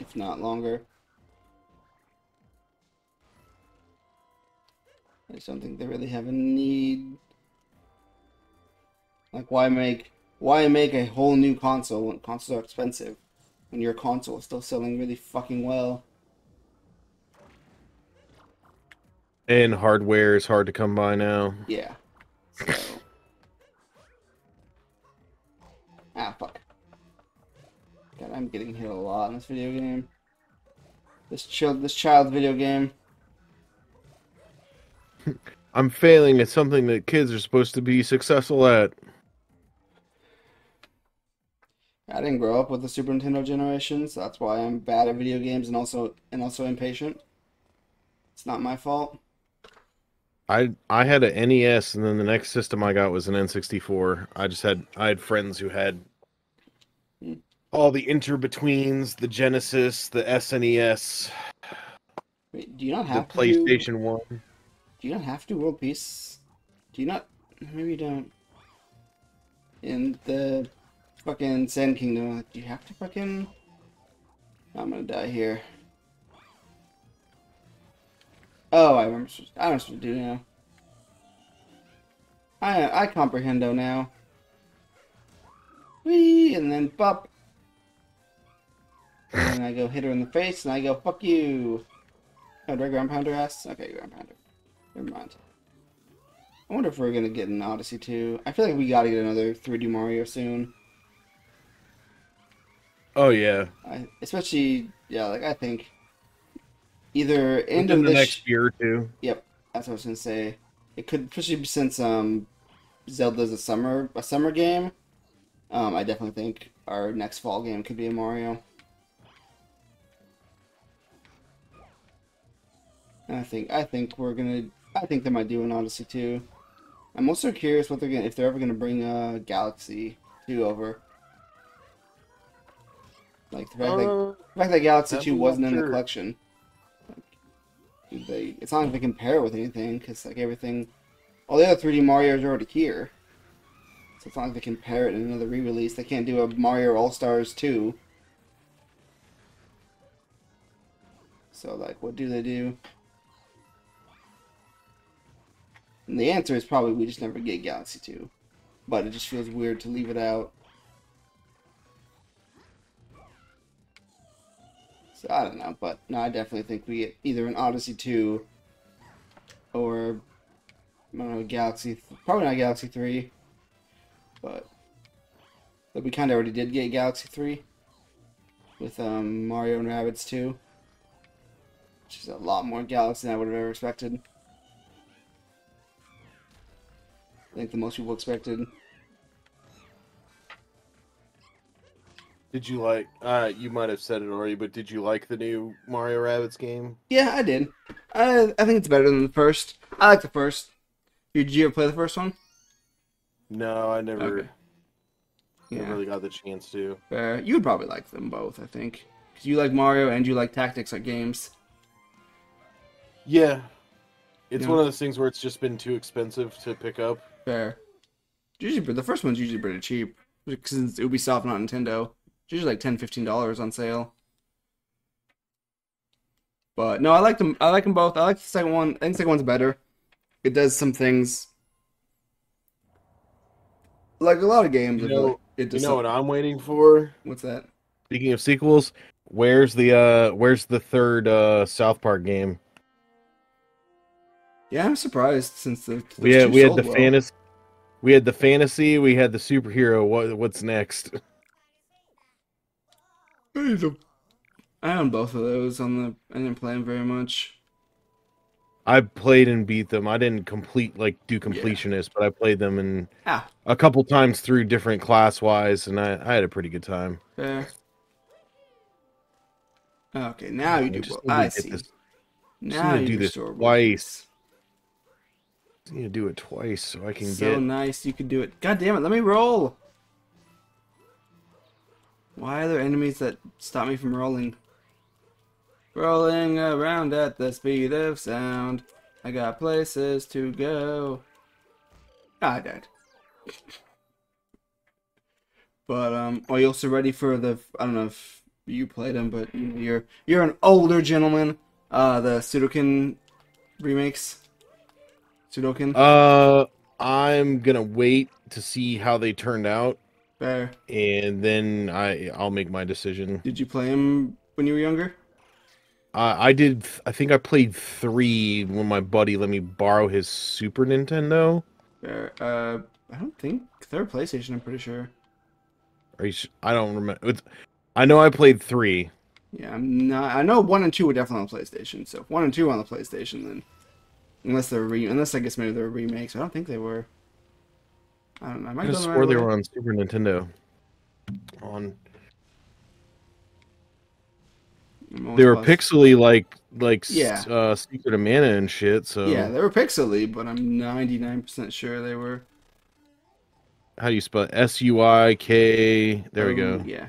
If not longer. I just don't think they really have a need. Like, why make why make a whole new console when consoles are expensive? When your console is still selling really fucking well. And hardware is hard to come by now. Yeah. So. ah, fuck. God, I'm getting hit a lot in this video game. This child, this child's video game. I'm failing at something that kids are supposed to be successful at. I didn't grow up with the Super Nintendo generation, so that's why I'm bad at video games and also and also impatient. It's not my fault. I I had an NES, and then the next system I got was an N64. I just had I had friends who had Hmm. all the interbetweens, the Genesis, the SNES, Wait, do you not the have do- PlayStation One. Do you not have to world peace? Do you not? Maybe you don't. In the fucking Sand Kingdom, do you have to fucking? I'm gonna die here. Oh, I remember. I know what to do now. I I comprehendo now. Wee, and then bop. And I go hit her in the face, and I go fuck you. Oh, do I ground pound her ass? Okay, ground pound her. Never mind. I wonder if we're gonna get an Odyssey 2. I feel like we gotta get another 3D Mario soon. Oh yeah, I, especially, yeah, like I think either end within of the next year or two. Yep, that's what I was gonna say. It could, especially since um, Zelda's a summer a summer game. Um, I definitely think our next fall game could be a Mario. And I think I think we're gonna I think they might do an Odyssey too. I'm also curious what they're gonna if they're ever gonna bring a uh, Galaxy 2 over. Like the fact that Uh, the fact that Galaxy 2 wasn't in the collection. Like, they, it's not like they can pair it with anything, because like everything, all the other 3D Mario's are already here. So it's not like they can pair it in another re-release. They can't do a Mario All Stars 2. So like, what do they do? And the answer is probably we just never get Galaxy 2. But it just feels weird to leave it out. So I don't know, but no, I definitely think we get either an Odyssey 2 or I don't know, Galaxy probably not Galaxy 3. But but we kind of already did get Galaxy 3 with um, Mario and Rabbids 2. Which is a lot more Galaxy than I would have ever expected. I think the most people expected. Did you like? Uh, you might have said it already, but did you like the new Mario Rabbids game? Yeah, I did. I I think it's better than the first. I like the first. Did you ever play the first one? No, I never, Okay. never really got the chance to. Fair. You would probably like them both, I think. Because you like Mario and you like tactics like games. Yeah, it's Yeah. one of those things where it's just been too expensive to pick up. Fair. Usually, the first one's usually pretty cheap. Since Ubisoft, not Nintendo. It's usually like $10, $15 on sale. But no, I like them. I like them both. I like the second one. I think the second one's better. It does some things. Like a lot of games, You know- it You know what I'm waiting for? What's that? Speaking of sequels, where's the uh where's the third uh South Park game? Yeah, I'm surprised since the, We had we had the well. fantasy we had the fantasy, we had the superhero. What what's next? I own both of those on the. I didn't play them very much. I played and beat them. I didn't complete like do completionist, but I played them and Ah, a couple times through different class wise, and I, I had a pretty good time. fair. Okay, now you I do. just. I see. this- Now you do this twice. Just need to do it twice so I can so get. nice you can do it. God damn it, let me roll. Why are there enemies that stop me from rolling? Rolling around at the speed of sound. I got places to go. Ah, I died. but um, are you also ready for the? I don't know if you played them, but you you're you're an older gentleman. Uh, the Suikoden remakes. Suikoden. Uh, I'm gonna wait to see how they turned out, Fair. and then I I'll make my decision. Did you play him when you were younger? I I did. I think I played three when my buddy let me borrow his Super Nintendo. Fair. Uh, I don't think third PlayStation. I'm pretty sure. Are you, I don't remember. It's, I know I played three. Yeah, I'm not. I know one and two were definitely on the PlayStation. So if one and two were on the PlayStation, then unless they're re, unless I guess maybe they're remakes. I don't think they were. I don't know. I I might just swore right they were on Super Nintendo. On they were pixely like like Yeah. uh, Secret of Mana and shit. So Yeah, they were pixely, but I'm 99% sure they were. how do you spell it? S U I K? There we um, go. Yeah.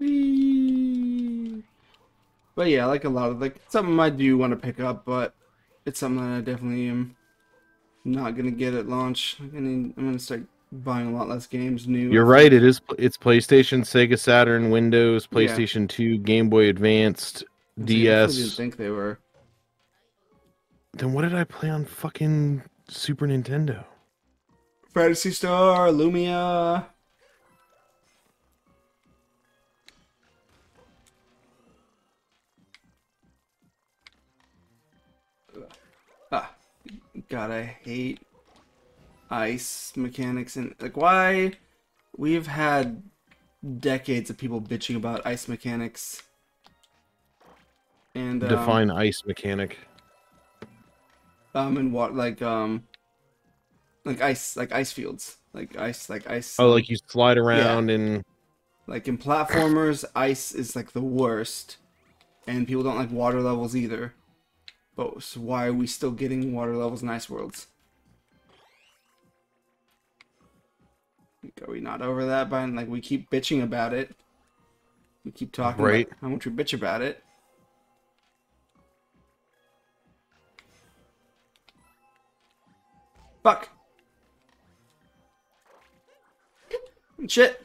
Whee! But yeah, like a lot of like something I do want to pick up, but it's something that I definitely am not gonna get at launch. I'm gonna, I'm gonna start buying a lot less games new. You're right. It is. It's PlayStation, Sega Saturn, Windows, Yeah. PlayStation Two, Game Boy Advanced, I definitely didn't DS. think they were. Then what did I play on fucking Super Nintendo? Phantasy Star, Lufia. God, I hate ice mechanics and like why we've had decades of people bitching about ice mechanics. And um, Define ice mechanic. um and what like um like ice like ice fields like ice like ice Oh, like you slide around and like in platformers ice is like the worst and people don't like water levels either but so why are we still getting water levels in ice worlds Like, are we not over that by like we keep bitching about it we keep talking Right. about how much we bitch about it fuck shit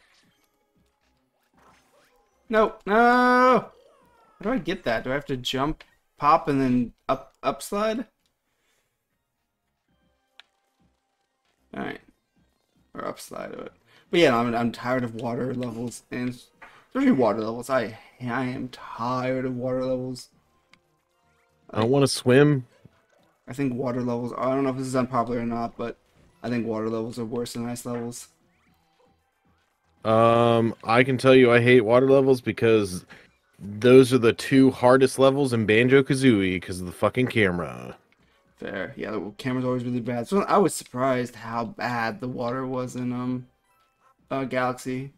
no, no. How do I get that? Do I have to jump, pop, and then up, up slide? All right, or up slide it. But yeah, I'm I'm tired of water levels, and especially water levels. I I am tired of water levels. I don't want to swim. I think water levels. I don't know if this is unpopular or not, but I think water levels are worse than ice levels. Um, I can tell you I hate water levels because those are the two hardest levels in Banjo Kazooie because of the fucking camera. Fair. Yeah, the camera's always really bad. So I was surprised how bad the water was in um uh Galaxy.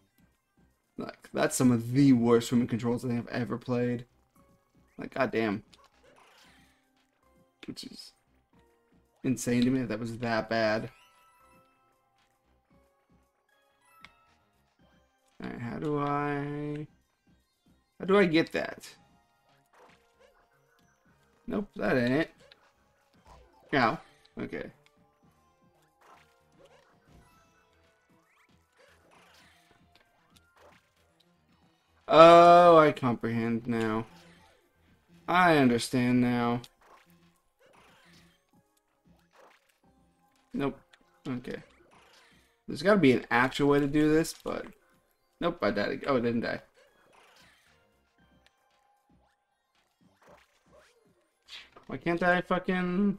Like that's some of the worst swimming controls I think I've ever played. Like goddamn. Which is insane to me that that was that bad. Alright, how do I how do I get that? Nope, that ain't it. Yeah. Okay. Oh, I comprehend now. I understand now. Nope. Okay. There's got to be an actual way to do this, but Nope, I died. Oh, I didn't die. Why can't I fucking...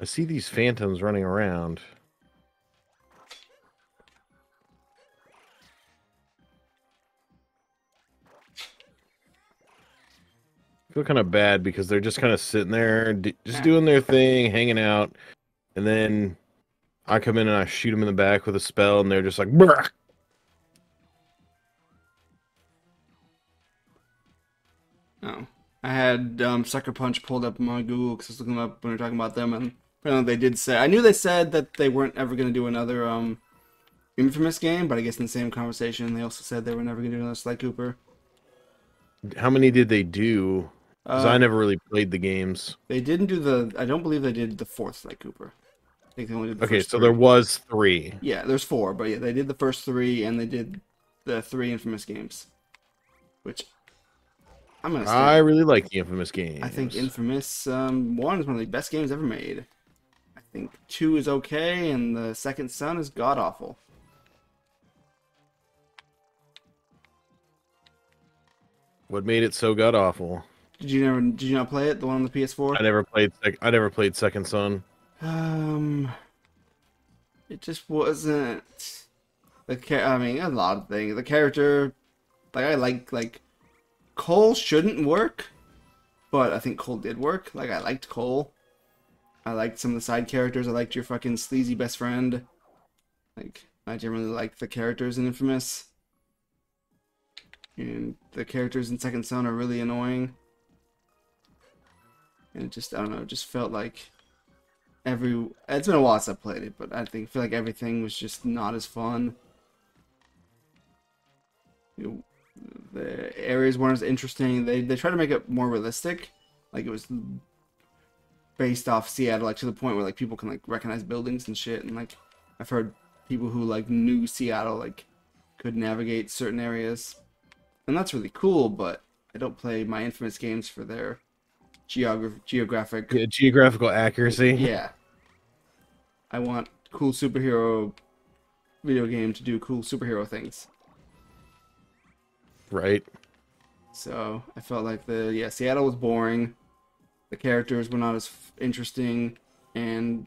I see these phantoms running around. I feel kind of bad because they're just kind of sitting there, just doing their thing, hanging out, and then I come in and I shoot them in the back with a spell, and they're just like. Oh. I had um, Sucker Punch pulled up on my Google because I was looking up when we were talking about them, and apparently they did say I knew they said that they weren't ever going to do another um, Infamous game, but I guess in the same conversation they also said they were never going to do another Sly Cooper. how many did they do? Because Uh, I never really played the games. They didn't do the. I don't believe they did the fourth Sly Cooper. I think they only did the Okay, so three. there was three. Yeah, there's four, but yeah, they did the first three, and they did the three Infamous games, which I'm gonna. Say, I really like the Infamous games. I think Infamous um, One is one of the best games ever made. I think two is okay, and the Second Son is god awful. what made it so god awful. Did you never? Did you not play it? The one on the PS4? I never played. Sec- I never played Second Son. Um, it just wasn't. The cha- I mean, a lot of things. The character, like I like like Cole shouldn't work, but I think Cole did work. Like I liked Cole. I liked some of the side characters. I liked your fucking sleazy best friend. Like I generally like the characters in Infamous. And the characters in Second Son are really annoying. And it just I don't know, it just felt like every it's been a while since I played it, but I think feel like everything was just not as fun. The areas weren't as interesting. They they tried to make it more realistic, like it was based off Seattle, like to the point where like people can like recognize buildings and shit. And like I've heard people who like knew Seattle like could navigate certain areas, and that's really cool. But I don't play my infamous games for their geograph geographic Yeah, geographical accuracy. yeah. I want cool superhero video game to do cool superhero things. Right. So I felt like the yeah Seattle was boring. The characters were not as f- interesting and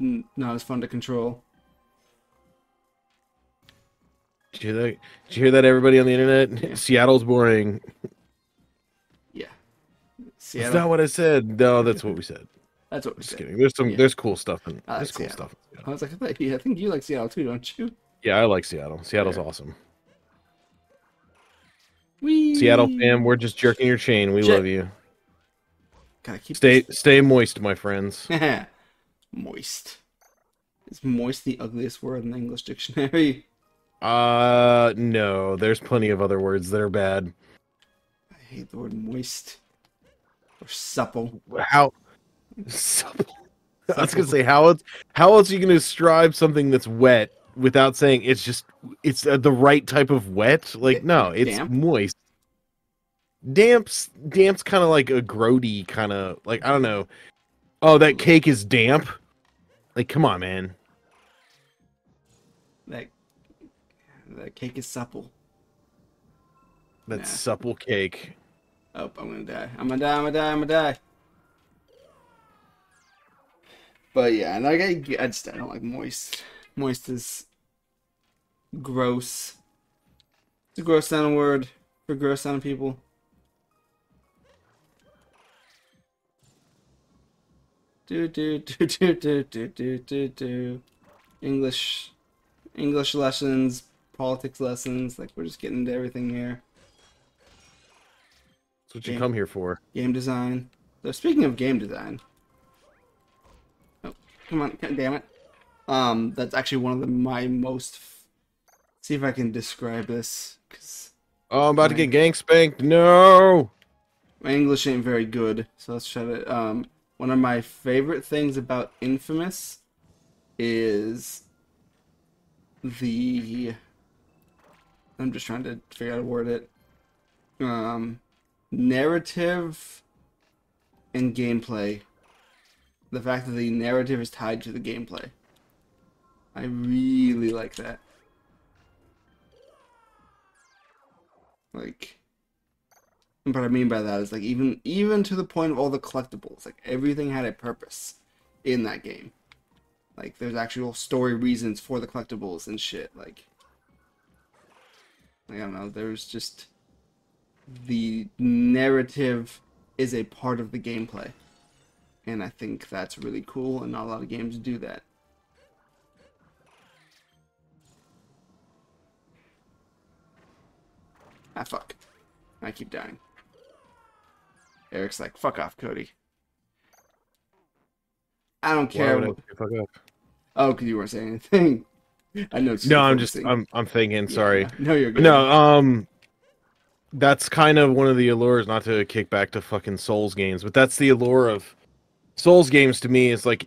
n- not as fun to control. Did you hear that? Did you hear that? Everybody on the internet, Yeah. Seattle's boring. Yeah, That's Seattle. not what I said. No, that's what we said. that's what we Just said. kidding. There's some. Yeah. There's cool stuff in. Like There's cool Seattle. stuff. in I was like, I, thought, yeah, I think you like Seattle too, don't you? Yeah, I like Seattle. Seattle's Yeah. awesome. Wee. Seattle fam, we're just jerking your chain. We Shit. love you. Gotta keep Stay, stay moist, my friends. moist. Is moist the ugliest word in the English dictionary? Uh, no. There's plenty of other words that are bad. I hate the word moist or supple. How? Supple. I was gonna say how else? How else are you gonna describe something that's wet without saying it's just it's uh, the right type of wet? Like no, it's Damp? moist. Damp's damp's kind of like a grody kind of like I don't know. Oh, that cake is damp. Like come on, man. That that cake is supple. That's Nah. supple cake. Oh, I'm gonna die. I'm gonna die. I'm gonna die. I'm gonna die. But yeah, and I, I just I don't like moist. Moist is gross. It's a gross sounding word for gross sounding people. Do do do do do do do do do. English, English lessons, politics lessons. Like we're just getting into everything here. That's what you come here for. Game design. So speaking of game design. Oh, come on, damn it. Um, that's actually one of the my most. f- See if I can describe this, cause Oh, I'm about to get gang spanked. No. my English ain't very good. So let's try to. Um, one of my favorite things about Infamous is the. I'm just trying to figure out how to word it. Um, narrative and gameplay. The fact that the narrative is tied to the gameplay. I really like that. Like, what I mean by that is like even even to the point of all the collectibles, like everything had a purpose in that game. Like there's actual story reasons for the collectibles and shit. Like, like I don't know. There's just the narrative is a part of the gameplay, and I think that's really cool. And not a lot of games do that. Ah, fuck. I keep dying. Eric's like, fuck off, Cody. I don't care. I what- up? Oh, because you weren't saying anything. I know. No, I'm just. I'm I'm thinking. Yeah, Sorry. No, you're good. No, um, that's kind of one of the allures. Not to kick back to fucking Souls games, but that's the allure of Souls games to me. Is like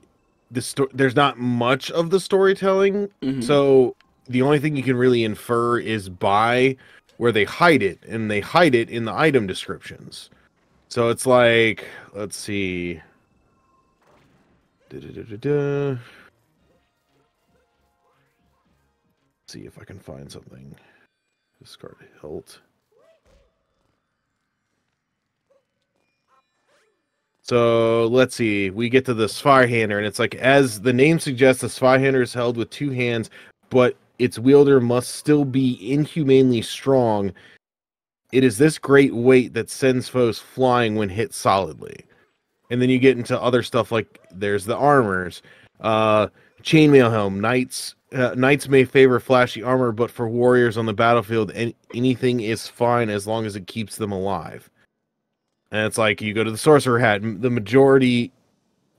the sto- There's not much of the storytelling, Mhm. so the only thing you can really infer is by where they hide it, and they hide it in the item descriptions. So it's like, let's see. Da-da-da-da-da. see if I can find something. Discard hilt. So let's see. We get to the Zweihander, and it's like, as the name suggests, the Zweihander is held with two hands, but its wielder must still be inhumanely strong. It is this great weight that sends foes flying when hit solidly. And then you get into other stuff like there's the armors, uh, chainmail helm. Knights uh, knights may favor flashy armor, but for warriors on the battlefield, any, anything is fine as long as it keeps them alive. And it's like you go to the sorcerer hat. The majority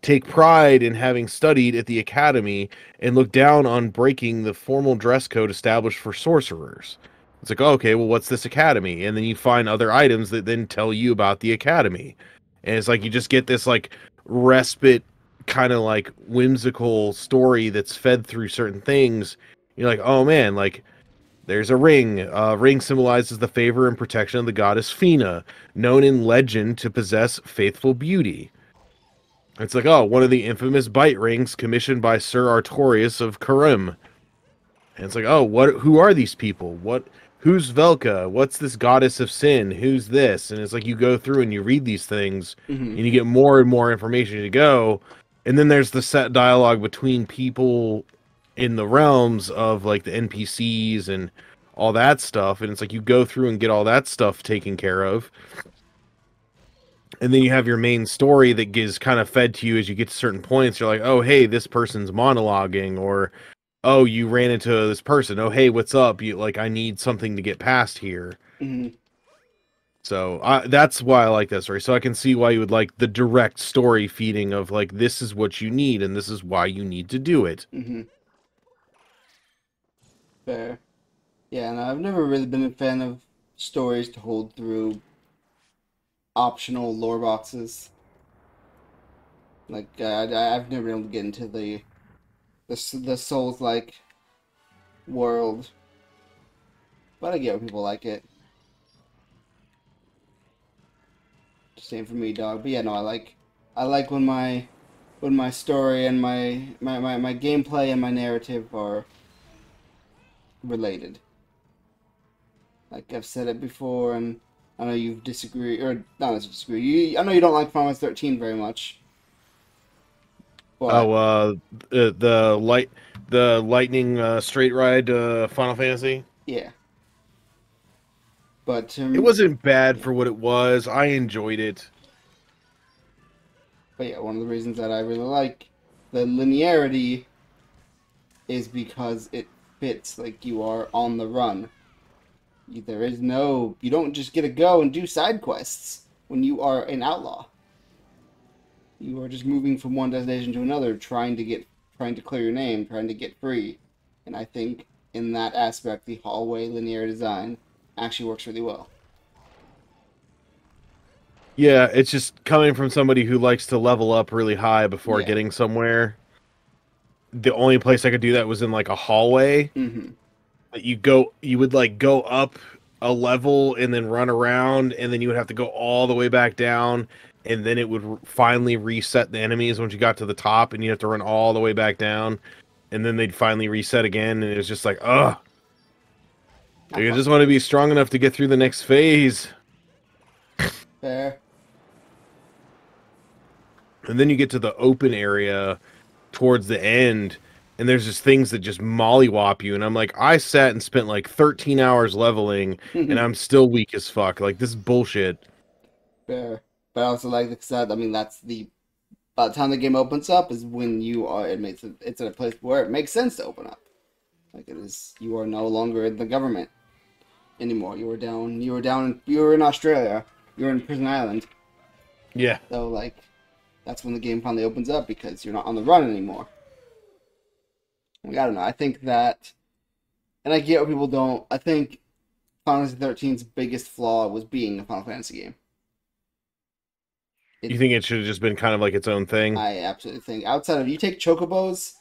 take pride in having studied at the academy and look down on breaking the formal dress code established for sorcerers. It's like, okay, well, what's this academy? And then you find other items that then tell you about the academy. And it's like you just get this like respite kind of like whimsical story that's fed through certain things. You're like, oh man, like there's a ring. Uh, ring symbolizes the favor and protection of the goddess Fina, known in legend to possess faithful beauty. It's like, oh, one of the infamous bite rings commissioned by Sir Artorius of Carim. And it's like, oh, what? Who are these people? What? Who's Velka? What's this goddess of sin? Who's this? And it's like you go through and you read these things, Mhm. and you get more and more information to go. And then there's the set dialogue between people in the realms of like the NPCs and all that stuff. And it's like you go through and get all that stuff taken care of. And then you have your main story that gets kind of fed to you as you get to certain points. You're like, oh, hey, this person's monologuing, or oh, you ran into this person. Oh, hey, what's up? You like, I need something to get past here. Mhm. So I, that's why I like that story. So I can see why you would like the direct story feeding of like this is what you need and this is why you need to do it. Mm-hmm. Fair. Yeah, and I've never really been a fan of stories to hold through optional lore boxes. Like I, I've never been able to get into the the the Souls like world, but I get why people like it. Same for me, dog. But yeah, no, I like I like when my when my story and my, my, my, my gameplay and my narrative are related. Like I've said it before, and I know you've disagreed, or not disagree. You, I know you don't like Final Fantasy 13 very much. But, Oh, uh, the, the light, the lightning uh, straight ride uh, Final Fantasy. yeah. But um, It wasn't bad for what it was. I enjoyed it. But yeah, one of the reasons that I really like the linearity is because it fits like you are on the run. There is no you don't just get to go and do side quests when you are an outlaw. You are just moving from one destination to another, trying to get trying to clear your name, trying to get free. And I think in that aspect the hallway linear design actually works really well. Yeah, it's just coming from somebody who likes to level up really high before Yeah. getting somewhere. The only place I could do that was in like a hallway. Mm-hmm. That you go you would like go up a level and then run around and then you would have to go all the way back down and then it would r- finally reset the enemies once you got to the top and you have to run all the way back down and then they'd finally reset again, and it was just like, ugh. Like, I just want to be strong enough to get through the next phase. Fair. And then you get to the open area towards the end, and there's just things that just mollywop you. And I'm like, I sat and spent like 13 hours leveling, and I'm still weak as fuck. Like, this is bullshit. Fair. But I also like the said. I mean, that's the by the time the game opens up is when you are. It makes it, it's in a place where it makes sense to open up. Like it is, you are no longer in the government anymore. You were down. You were down. You were in Australia. You were in Prison Island. Yeah. So like, that's when the game finally opens up because you're not on the run anymore. I don't know. I think that, and I get what people don't. I think Final Fantasy 13's biggest flaw was being a Final Fantasy game. You think it should have just been kind of like its own thing? I absolutely think outside of you take chocobos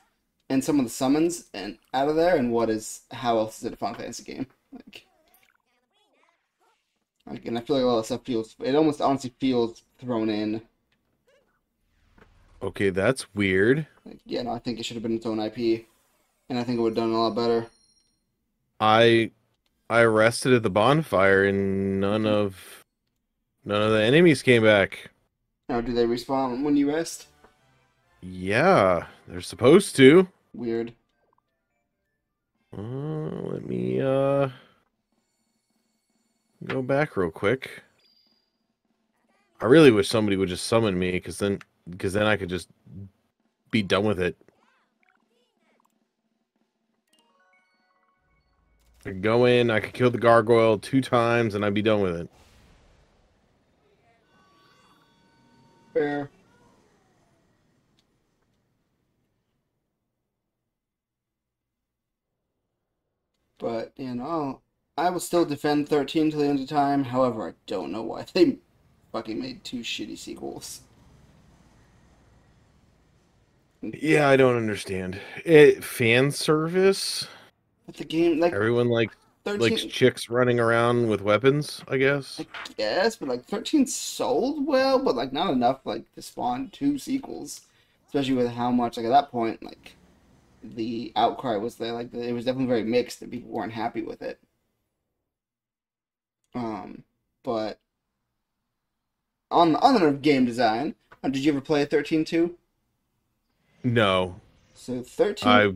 and some of the summons and out of there, and what is how else is it a Final Fantasy game? Like, like, and I feel like a lot of stuff feels it almost honestly feels thrown in. Okay, that's weird. Like, yeah, no, I think it should have been its own IP, and I think it would have done a lot better. I I rested at the bonfire and none of none of the enemies came back. Now, do they respawn when you rest? Yeah, they're supposed to. Weird. Uh, let me uh go back real quick. I really wish somebody would just summon me because then because then I could just be done with it. I could go in, I could kill the gargoyle two times, and I'd be done with it. Fair. But, you know, I will still defend 13 till the end of time. However, I don't know why they fucking made two shitty sequels. Yeah, I don't understand. It fan service. But the game, like, Everyone like 13, likes chicks running around with weapons. I guess. I guess, but like 13 sold well, but like not enough like to spawn two sequels, especially with how much like at that point like the outcry was there. Like it was definitely very mixed, and people weren't happy with it. Um, but on on the of game design, uh, did you ever play 13 2? No, So 13. I.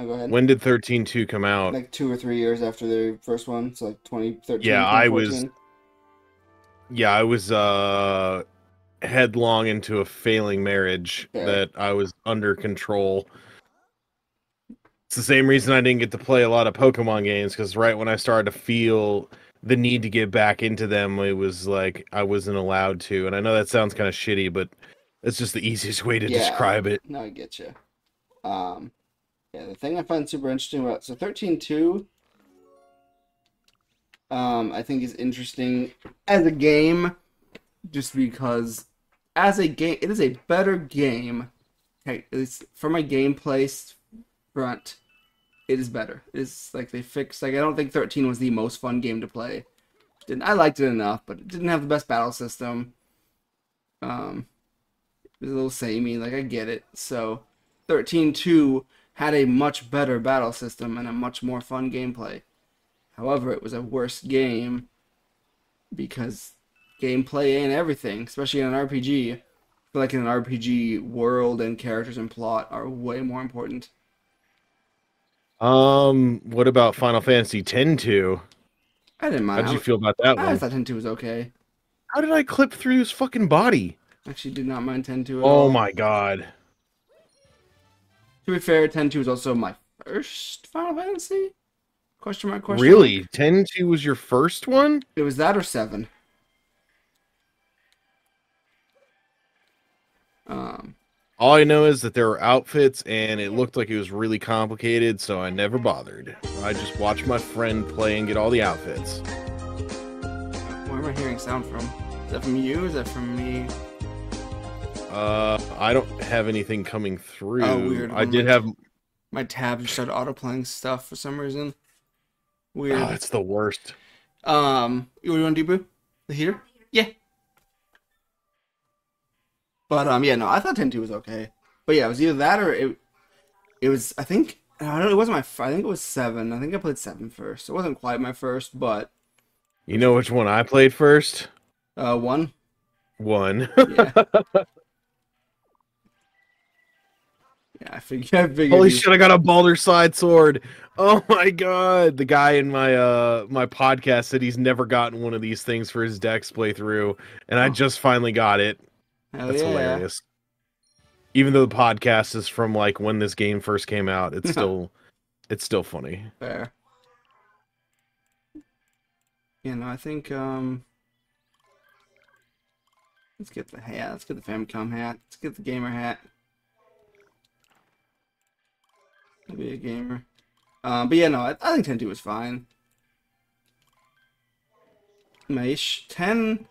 oh, go ahead. When did thirteen two come out? like two or three years after the first one, so like 2013. Yeah, I was- yeah, I was uh headlong into a failing marriage Yeah. that I was under control. It's the same reason I didn't get to play a lot of Pokemon games because right when I started to feel the need to get back into them, it was like I wasn't allowed to. And I know that sounds kind of shitty, but it's just the easiest way to Yeah. describe it. No, I get you. Um, yeah, the thing I find super interesting about so thirteen two, um, I think is interesting as a game, just because as a game, it is a better game. Okay, it's from a gameplay front, it is better. It's like they fixed. Like I don't think thirteen was the most fun game to play. Didn't I liked it enough, but it didn't have the best battle system. Um, it was a little samey, like I get it. So 13-2 had a much better battle system and a much more fun gameplay. However, it was a worse game because gameplay ain't everything, especially in an RPG. I feel like in an RPG, world and characters and plot are way more important. Um, what about Final Fantasy X two? I didn't mind. How'd you feel about that I one? thought 10-2 was okay. How did I clip through his fucking body? Actually, did not mind 10-2 at Oh all. my god. To be fair, 10-2 was also my first Final Fantasy? Question mark, question Really? mark. 10 2 was your first one? It was that or 7. Um, All I know is that there were outfits and it looked like it was really complicated, so I never bothered. I just watched my friend play and get all the outfits. where am I hearing sound from? Is that from you? Is that from me? Uh, I don't have anything coming through. Oh, weird. I did have. My tab just started autoplaying stuff for some reason. Weird. Oh, it's the worst. Um, you want to do, Boo? The heater? Yeah. But um, yeah, no, I thought 10-2 was okay. But yeah, it was either that or it. It was, I think, I don't know, it wasn't my, I think it was seven. I think I played seven first. It wasn't quite my first, but You know which one I played first? uh, one. One. Yeah. yeah, I figured. I figured. Holy shit! I got a Balder side sword. Oh my god! The guy in my uh my podcast said he's never gotten one of these things for his Dex playthrough, and I Oh. just finally got it. Hell That's yeah. hilarious. Even though the podcast is from like when this game first came out, it's still it's still funny. Fair. You know, I think um let's get the hat, let's get the Famicom hat, let's get the gamer hat. I'll be a gamer. Um but yeah, no, I, I think 10 2 was fine. Maish 10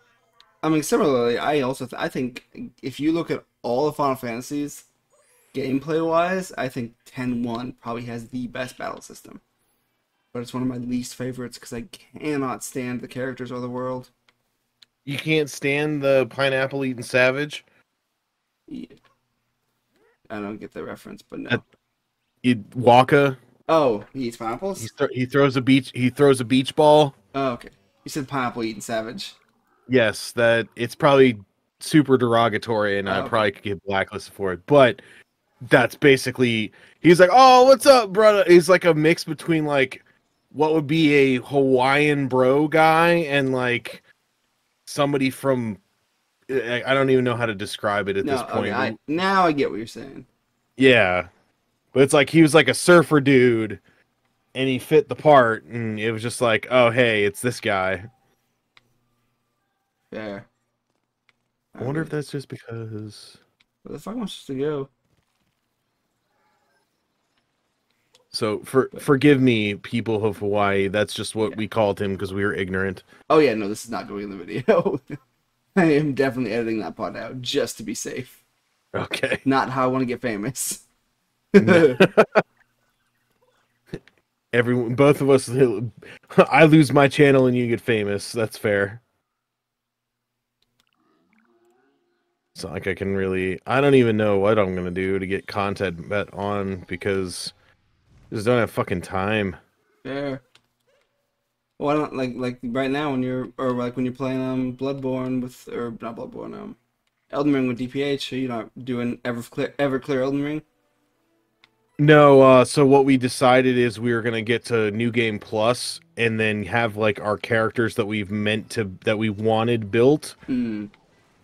I mean similarly, I also th- I think if you look at all the Final Fantasies gameplay wise, I think 10 1 probably has the best battle system but it's one of my least favorites because I cannot stand the characters or the world. You can't stand the pineapple eating savage. Yeah. I don't get the reference, but no. That- You Wakka. Oh, he eats pineapples. He, th- he throws a beach. He throws a beach ball. Oh, okay. You said pineapple eating savage. Yes, that it's probably super derogatory, and Oh, I okay. probably could get blacklisted for it. But that's basically he's like, "Oh, what's up, brother?" He's like a mix between like what would be a Hawaiian bro guy and like somebody from I I don't even know how to describe it at No, this point. okay. I, now I get what you're saying. Yeah, but it's like he was like a surfer dude, and he fit the part, and it was just like, "Oh, hey, it's this guy." Yeah. I wonder if that's just because. Where the fuck am I supposed to go? So for forgive me, people of Hawaii. That's just what Yeah. we called him because we were ignorant. Oh yeah, no, this is not going in the video. I am definitely editing that part out just to be safe. Okay. Not how I want to get famous. Everyone, both of us. I lose my channel and you get famous. That's fair. It's not like I can really. I don't even know what I'm gonna do to get content bet on because I just don't have fucking time. Fair. I don't like like right now when you're or like when you're playing um Bloodborne with or not Bloodborne um Elden Ring with DPH. Are you not doing ever clear ever clear Elden Ring? No, uh, so what we decided is we were gonna get to New Game Plus and then have like our characters that we've meant to that we wanted built, Hmm.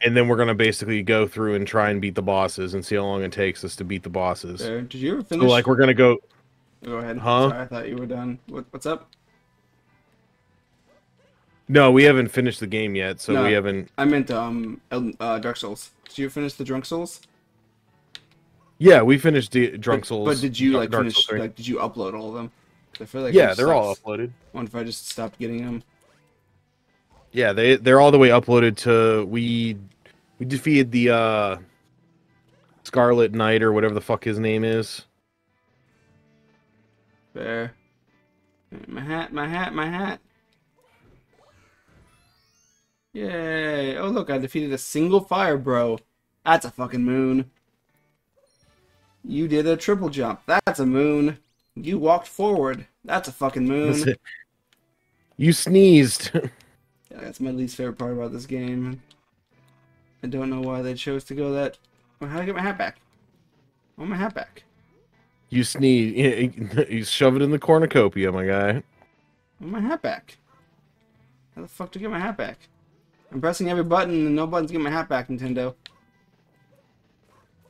and then we're gonna basically go through and try and beat the bosses and see how long it takes us to beat the bosses. Fair. Did you ever So finish? like we're gonna go. Go ahead. Huh? Sorry, I thought you were done. What, what's up? No, we haven't finished the game yet, so No. we haven't. I meant um uh, Dark Souls. Did you finish the Drunk Souls? Yeah, we finished the Drunk but, Souls. But did you Dark- like Dark finish? Like, did you upload all of them? I feel like yeah, they're all uploaded. Wonder if I just stopped getting them. Yeah, they they're all the way uploaded to we we defeated the uh Scarlet Knight or whatever the fuck his name is. Fair. My hat, my hat, my hat. Yay. Oh, look, I defeated a single fire bro. That's a fucking moon. You did a triple jump. That's a moon. You walked forward. That's a fucking moon. You sneezed. Yeah, that's my least favorite part about this game. I don't know why they chose to go that. Well, how do I get my hat back? I want my hat back. you sneeze. You shove it in the cornucopia, my guy. I want my hat back. How the fuck do I get my hat back? I'm pressing every button and no buttons get my hat back, Nintendo.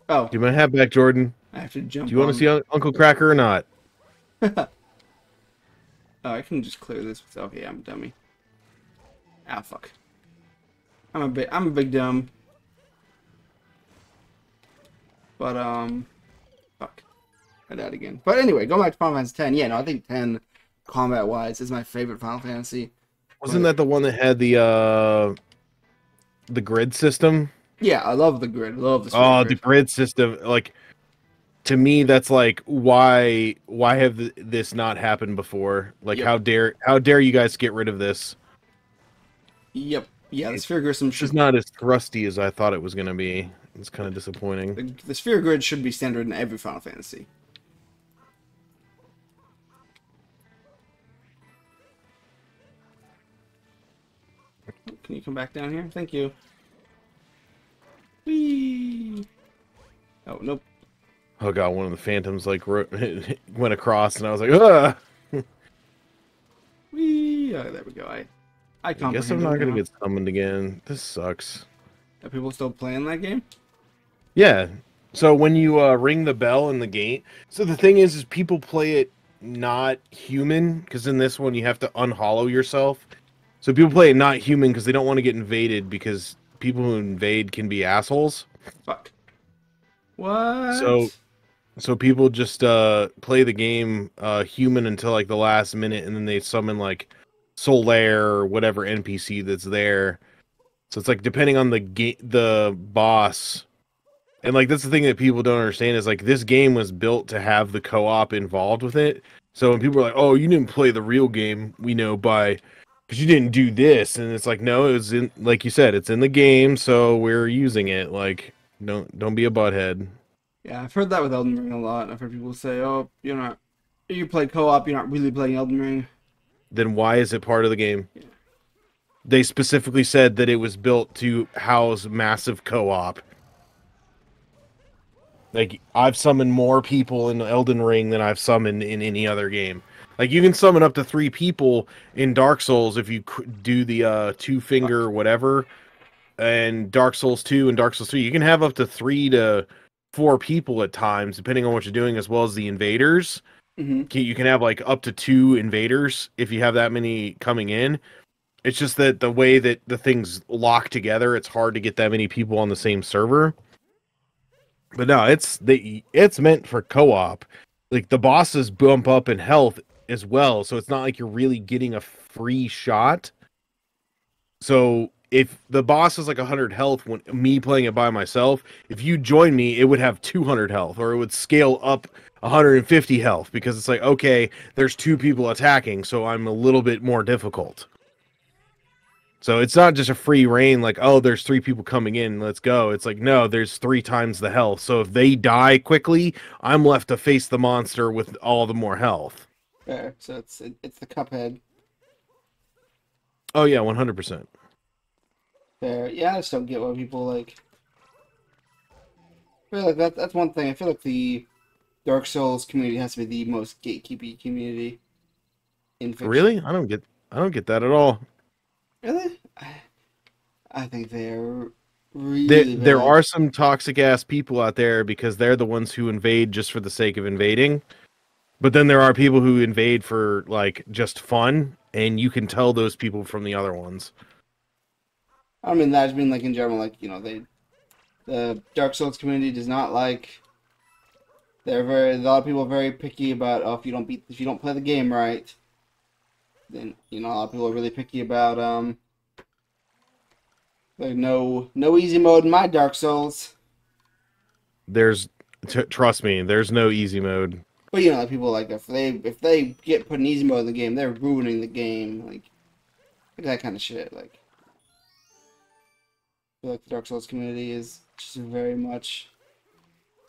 Oh, Give my hat back, Jordan. I have to jump. Do you want to see Un- Uncle Cracker or not? Oh, I can just clear this. With... Okay, I'm a dummy. Ah, fuck. I'm a big. I'm a big dumb. But um, fuck. I died again. But anyway, going back to Final Fantasy 10. Yeah, no, I think 10, combat wise, is my favorite Final Fantasy. Wasn't that the one that had the uh the grid system? Yeah, I love the grid. I love the. Oh, grid. the grid system. Like to me that's like why why have this not happened before? Like yep. how dare how dare you guys get rid of this? Yep. Yeah the sphere grid should... is not as thrusty as i thought it was going to be. It's kind of disappointing. The, the sphere grid should be standard in every final fantasy. Can you come back down here? Thank you. Whee! oh nope. Oh god, one of the phantoms like went across, and I was like, Ugh! Whee! Oh, there we go. I, I, I guess I'm not gonna now. get summoned again. This sucks. Are people still playing that game? Yeah. So when you uh, ring the bell in the gate, so the thing is, is people play it not human because in this one you have to unhollow yourself. So people play it not human because they don't want to get invaded because people who invade can be assholes. Fuck. What? So- So people just uh, play the game uh, human until like the last minute, and then they summon like Solaire or whatever NPC that's there. So it's like depending on the ga- the boss, and like that's the thing that people don't understand is like this game was built to have the co-op involved with it. So when people are like, "Oh, you didn't play the real game," we know by because you didn't do this, and it's like, no, it was in like you said, it's in the game, so we're using it. Like, don't don't be a butthead. Yeah, I've heard that with Elden Ring a lot. I've heard people say, "Oh, you're not, you play co-op, you're not really playing Elden Ring." then why is it part of the game? They specifically said that it was built to house massive co-op. Like I've summoned more people in Elden Ring than I've summoned in any other game. Like you can summon up to 3 people in Dark Souls if you do the uh two finger whatever and Dark Souls 2 and Dark Souls 3. You can have up to 3 to 4 people at times depending on what you're doing as well as the invaders Mm-hmm. you can have like up to two invaders if you have that many coming in. It's just that the way that the things lock together, it's hard to get that many people on the same server. But no, it's the it's meant for co-op. Like the bosses bump up in health as well, so it's not like you're really getting a free shot. So if the boss is like 100 health when me playing it by myself, if you join me, it would have 200 health or it would scale up 150 health because it's like okay there's two people attacking so i'm a little bit more difficult so it's not just a free reign like oh there's three people coming in let's go it's like no there's three times the health so if they die quickly i'm left to face the monster with all the more health Fair. So it's it's the Cuphead. oh yeah 100% Fair. Yeah, I just don't get why people like. I feel like that that's one thing. I feel like the Dark Souls community has to be the most gatekeepy community. In fiction. really i don't get i don't get that at all Really? I, I think they're really. there, there are some toxic ass people out there because they're the ones who invade just for the sake of invading. But then there are people who invade for like just fun, and you can tell those people from the other ones. I mean that. I just mean like in general, like you know, they, the Dark Souls community does not like. They're very. A lot of people are very picky about oh, if you don't beat, if you don't play the game right. Then you know a lot of people are really picky about um. Like no no easy mode in my Dark Souls, There's, t- trust me, there's no easy mode. but you know like people like if they if they get put in easy mode in the game, they're ruining the game like, that kind of shit. Like, feel like the Dark Souls community is just very much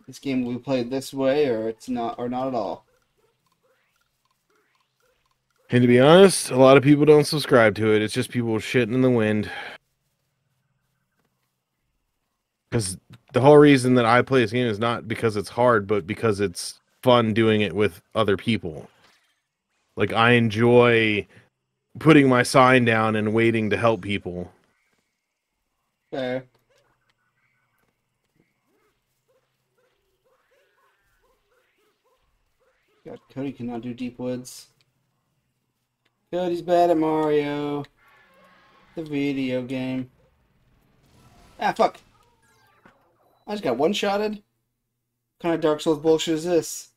this game will be played this way or it's not or not at all. And to be honest, a lot of people don't subscribe to it. It's just people shitting in the wind. Because the whole reason that I play this game is not because it's hard, but because it's fun doing it with other people. Like I enjoy putting my sign down and waiting to help people. Fair. God, Cody cannot do Deep Woods. Cody's bad at Mario. The video game. Ah, fuck. I just got one-shotted. What kind of Dark Souls bullshit is this?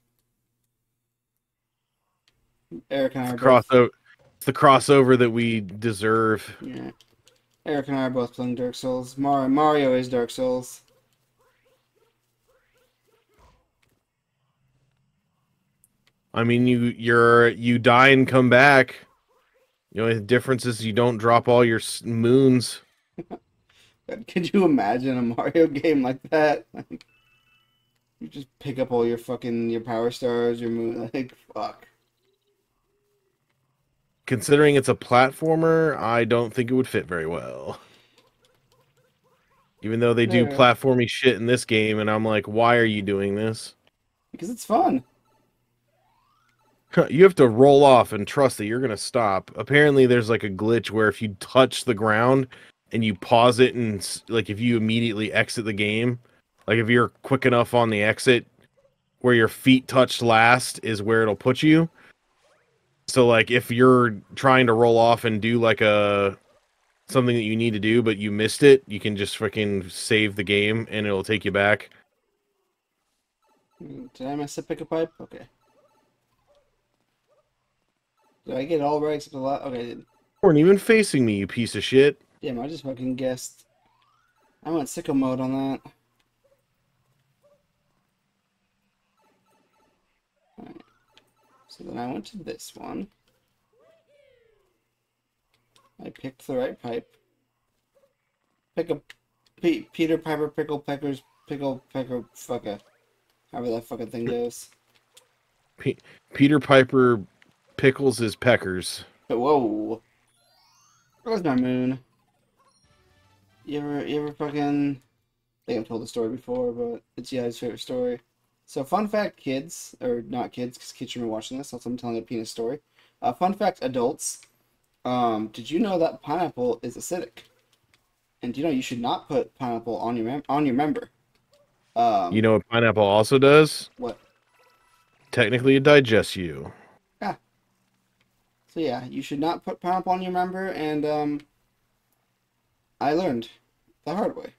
Eric and I are it's the crossover that we deserve. yeah. Eric and I are both playing Dark Souls. Mario, Mario is Dark Souls. I mean, you you're you die and come back. The only difference is you don't drop all your s- moons. Could you imagine a Mario game like that? Like, you just pick up all your fucking your power stars, your moon. Like, fuck. Considering it's a platformer, I don't think it would fit very well. Even though they do Yeah. platformy shit in this game, and I'm like, why are you doing this? Because it's fun. You have to roll off and trust that you're gonna stop. Apparently, there's like a glitch where if you touch the ground and you pause it, and like if you immediately exit the game, like if you're quick enough on the exit, where your feet touched last is where it'll put you. So like if you're trying to roll off and do like a something that you need to do, but you missed it, you can just freaking save the game and it'll take you back. Did I mess up pick a pipe? Okay. Did I get it all right except a lot? Okay. You weren't even facing me, you piece of shit. Damn, I just fucking guessed. I went sicko mode on that. Alright. So then I went to this one. I picked the right pipe. Pick a P- Peter Piper Pickle Peckers Pickle Pecker Fucka. However that fucking thing goes. Peter Piper pickles his peckers. Whoa. Where's my moon? You ever you ever fucking I think I've told the story before, but it's Yai's favorite story. So fun fact kids, or not kids, because kids shouldn't be watching this, also I'm telling a penis story. Uh, fun fact adults, um, did you know that pineapple is acidic? And do you know you should not put pineapple on your mem- on your member? Um, You know what pineapple also does? what? Technically, it digests you. Yeah. So yeah, you should not put pineapple on your member, and um, I learned the hard way.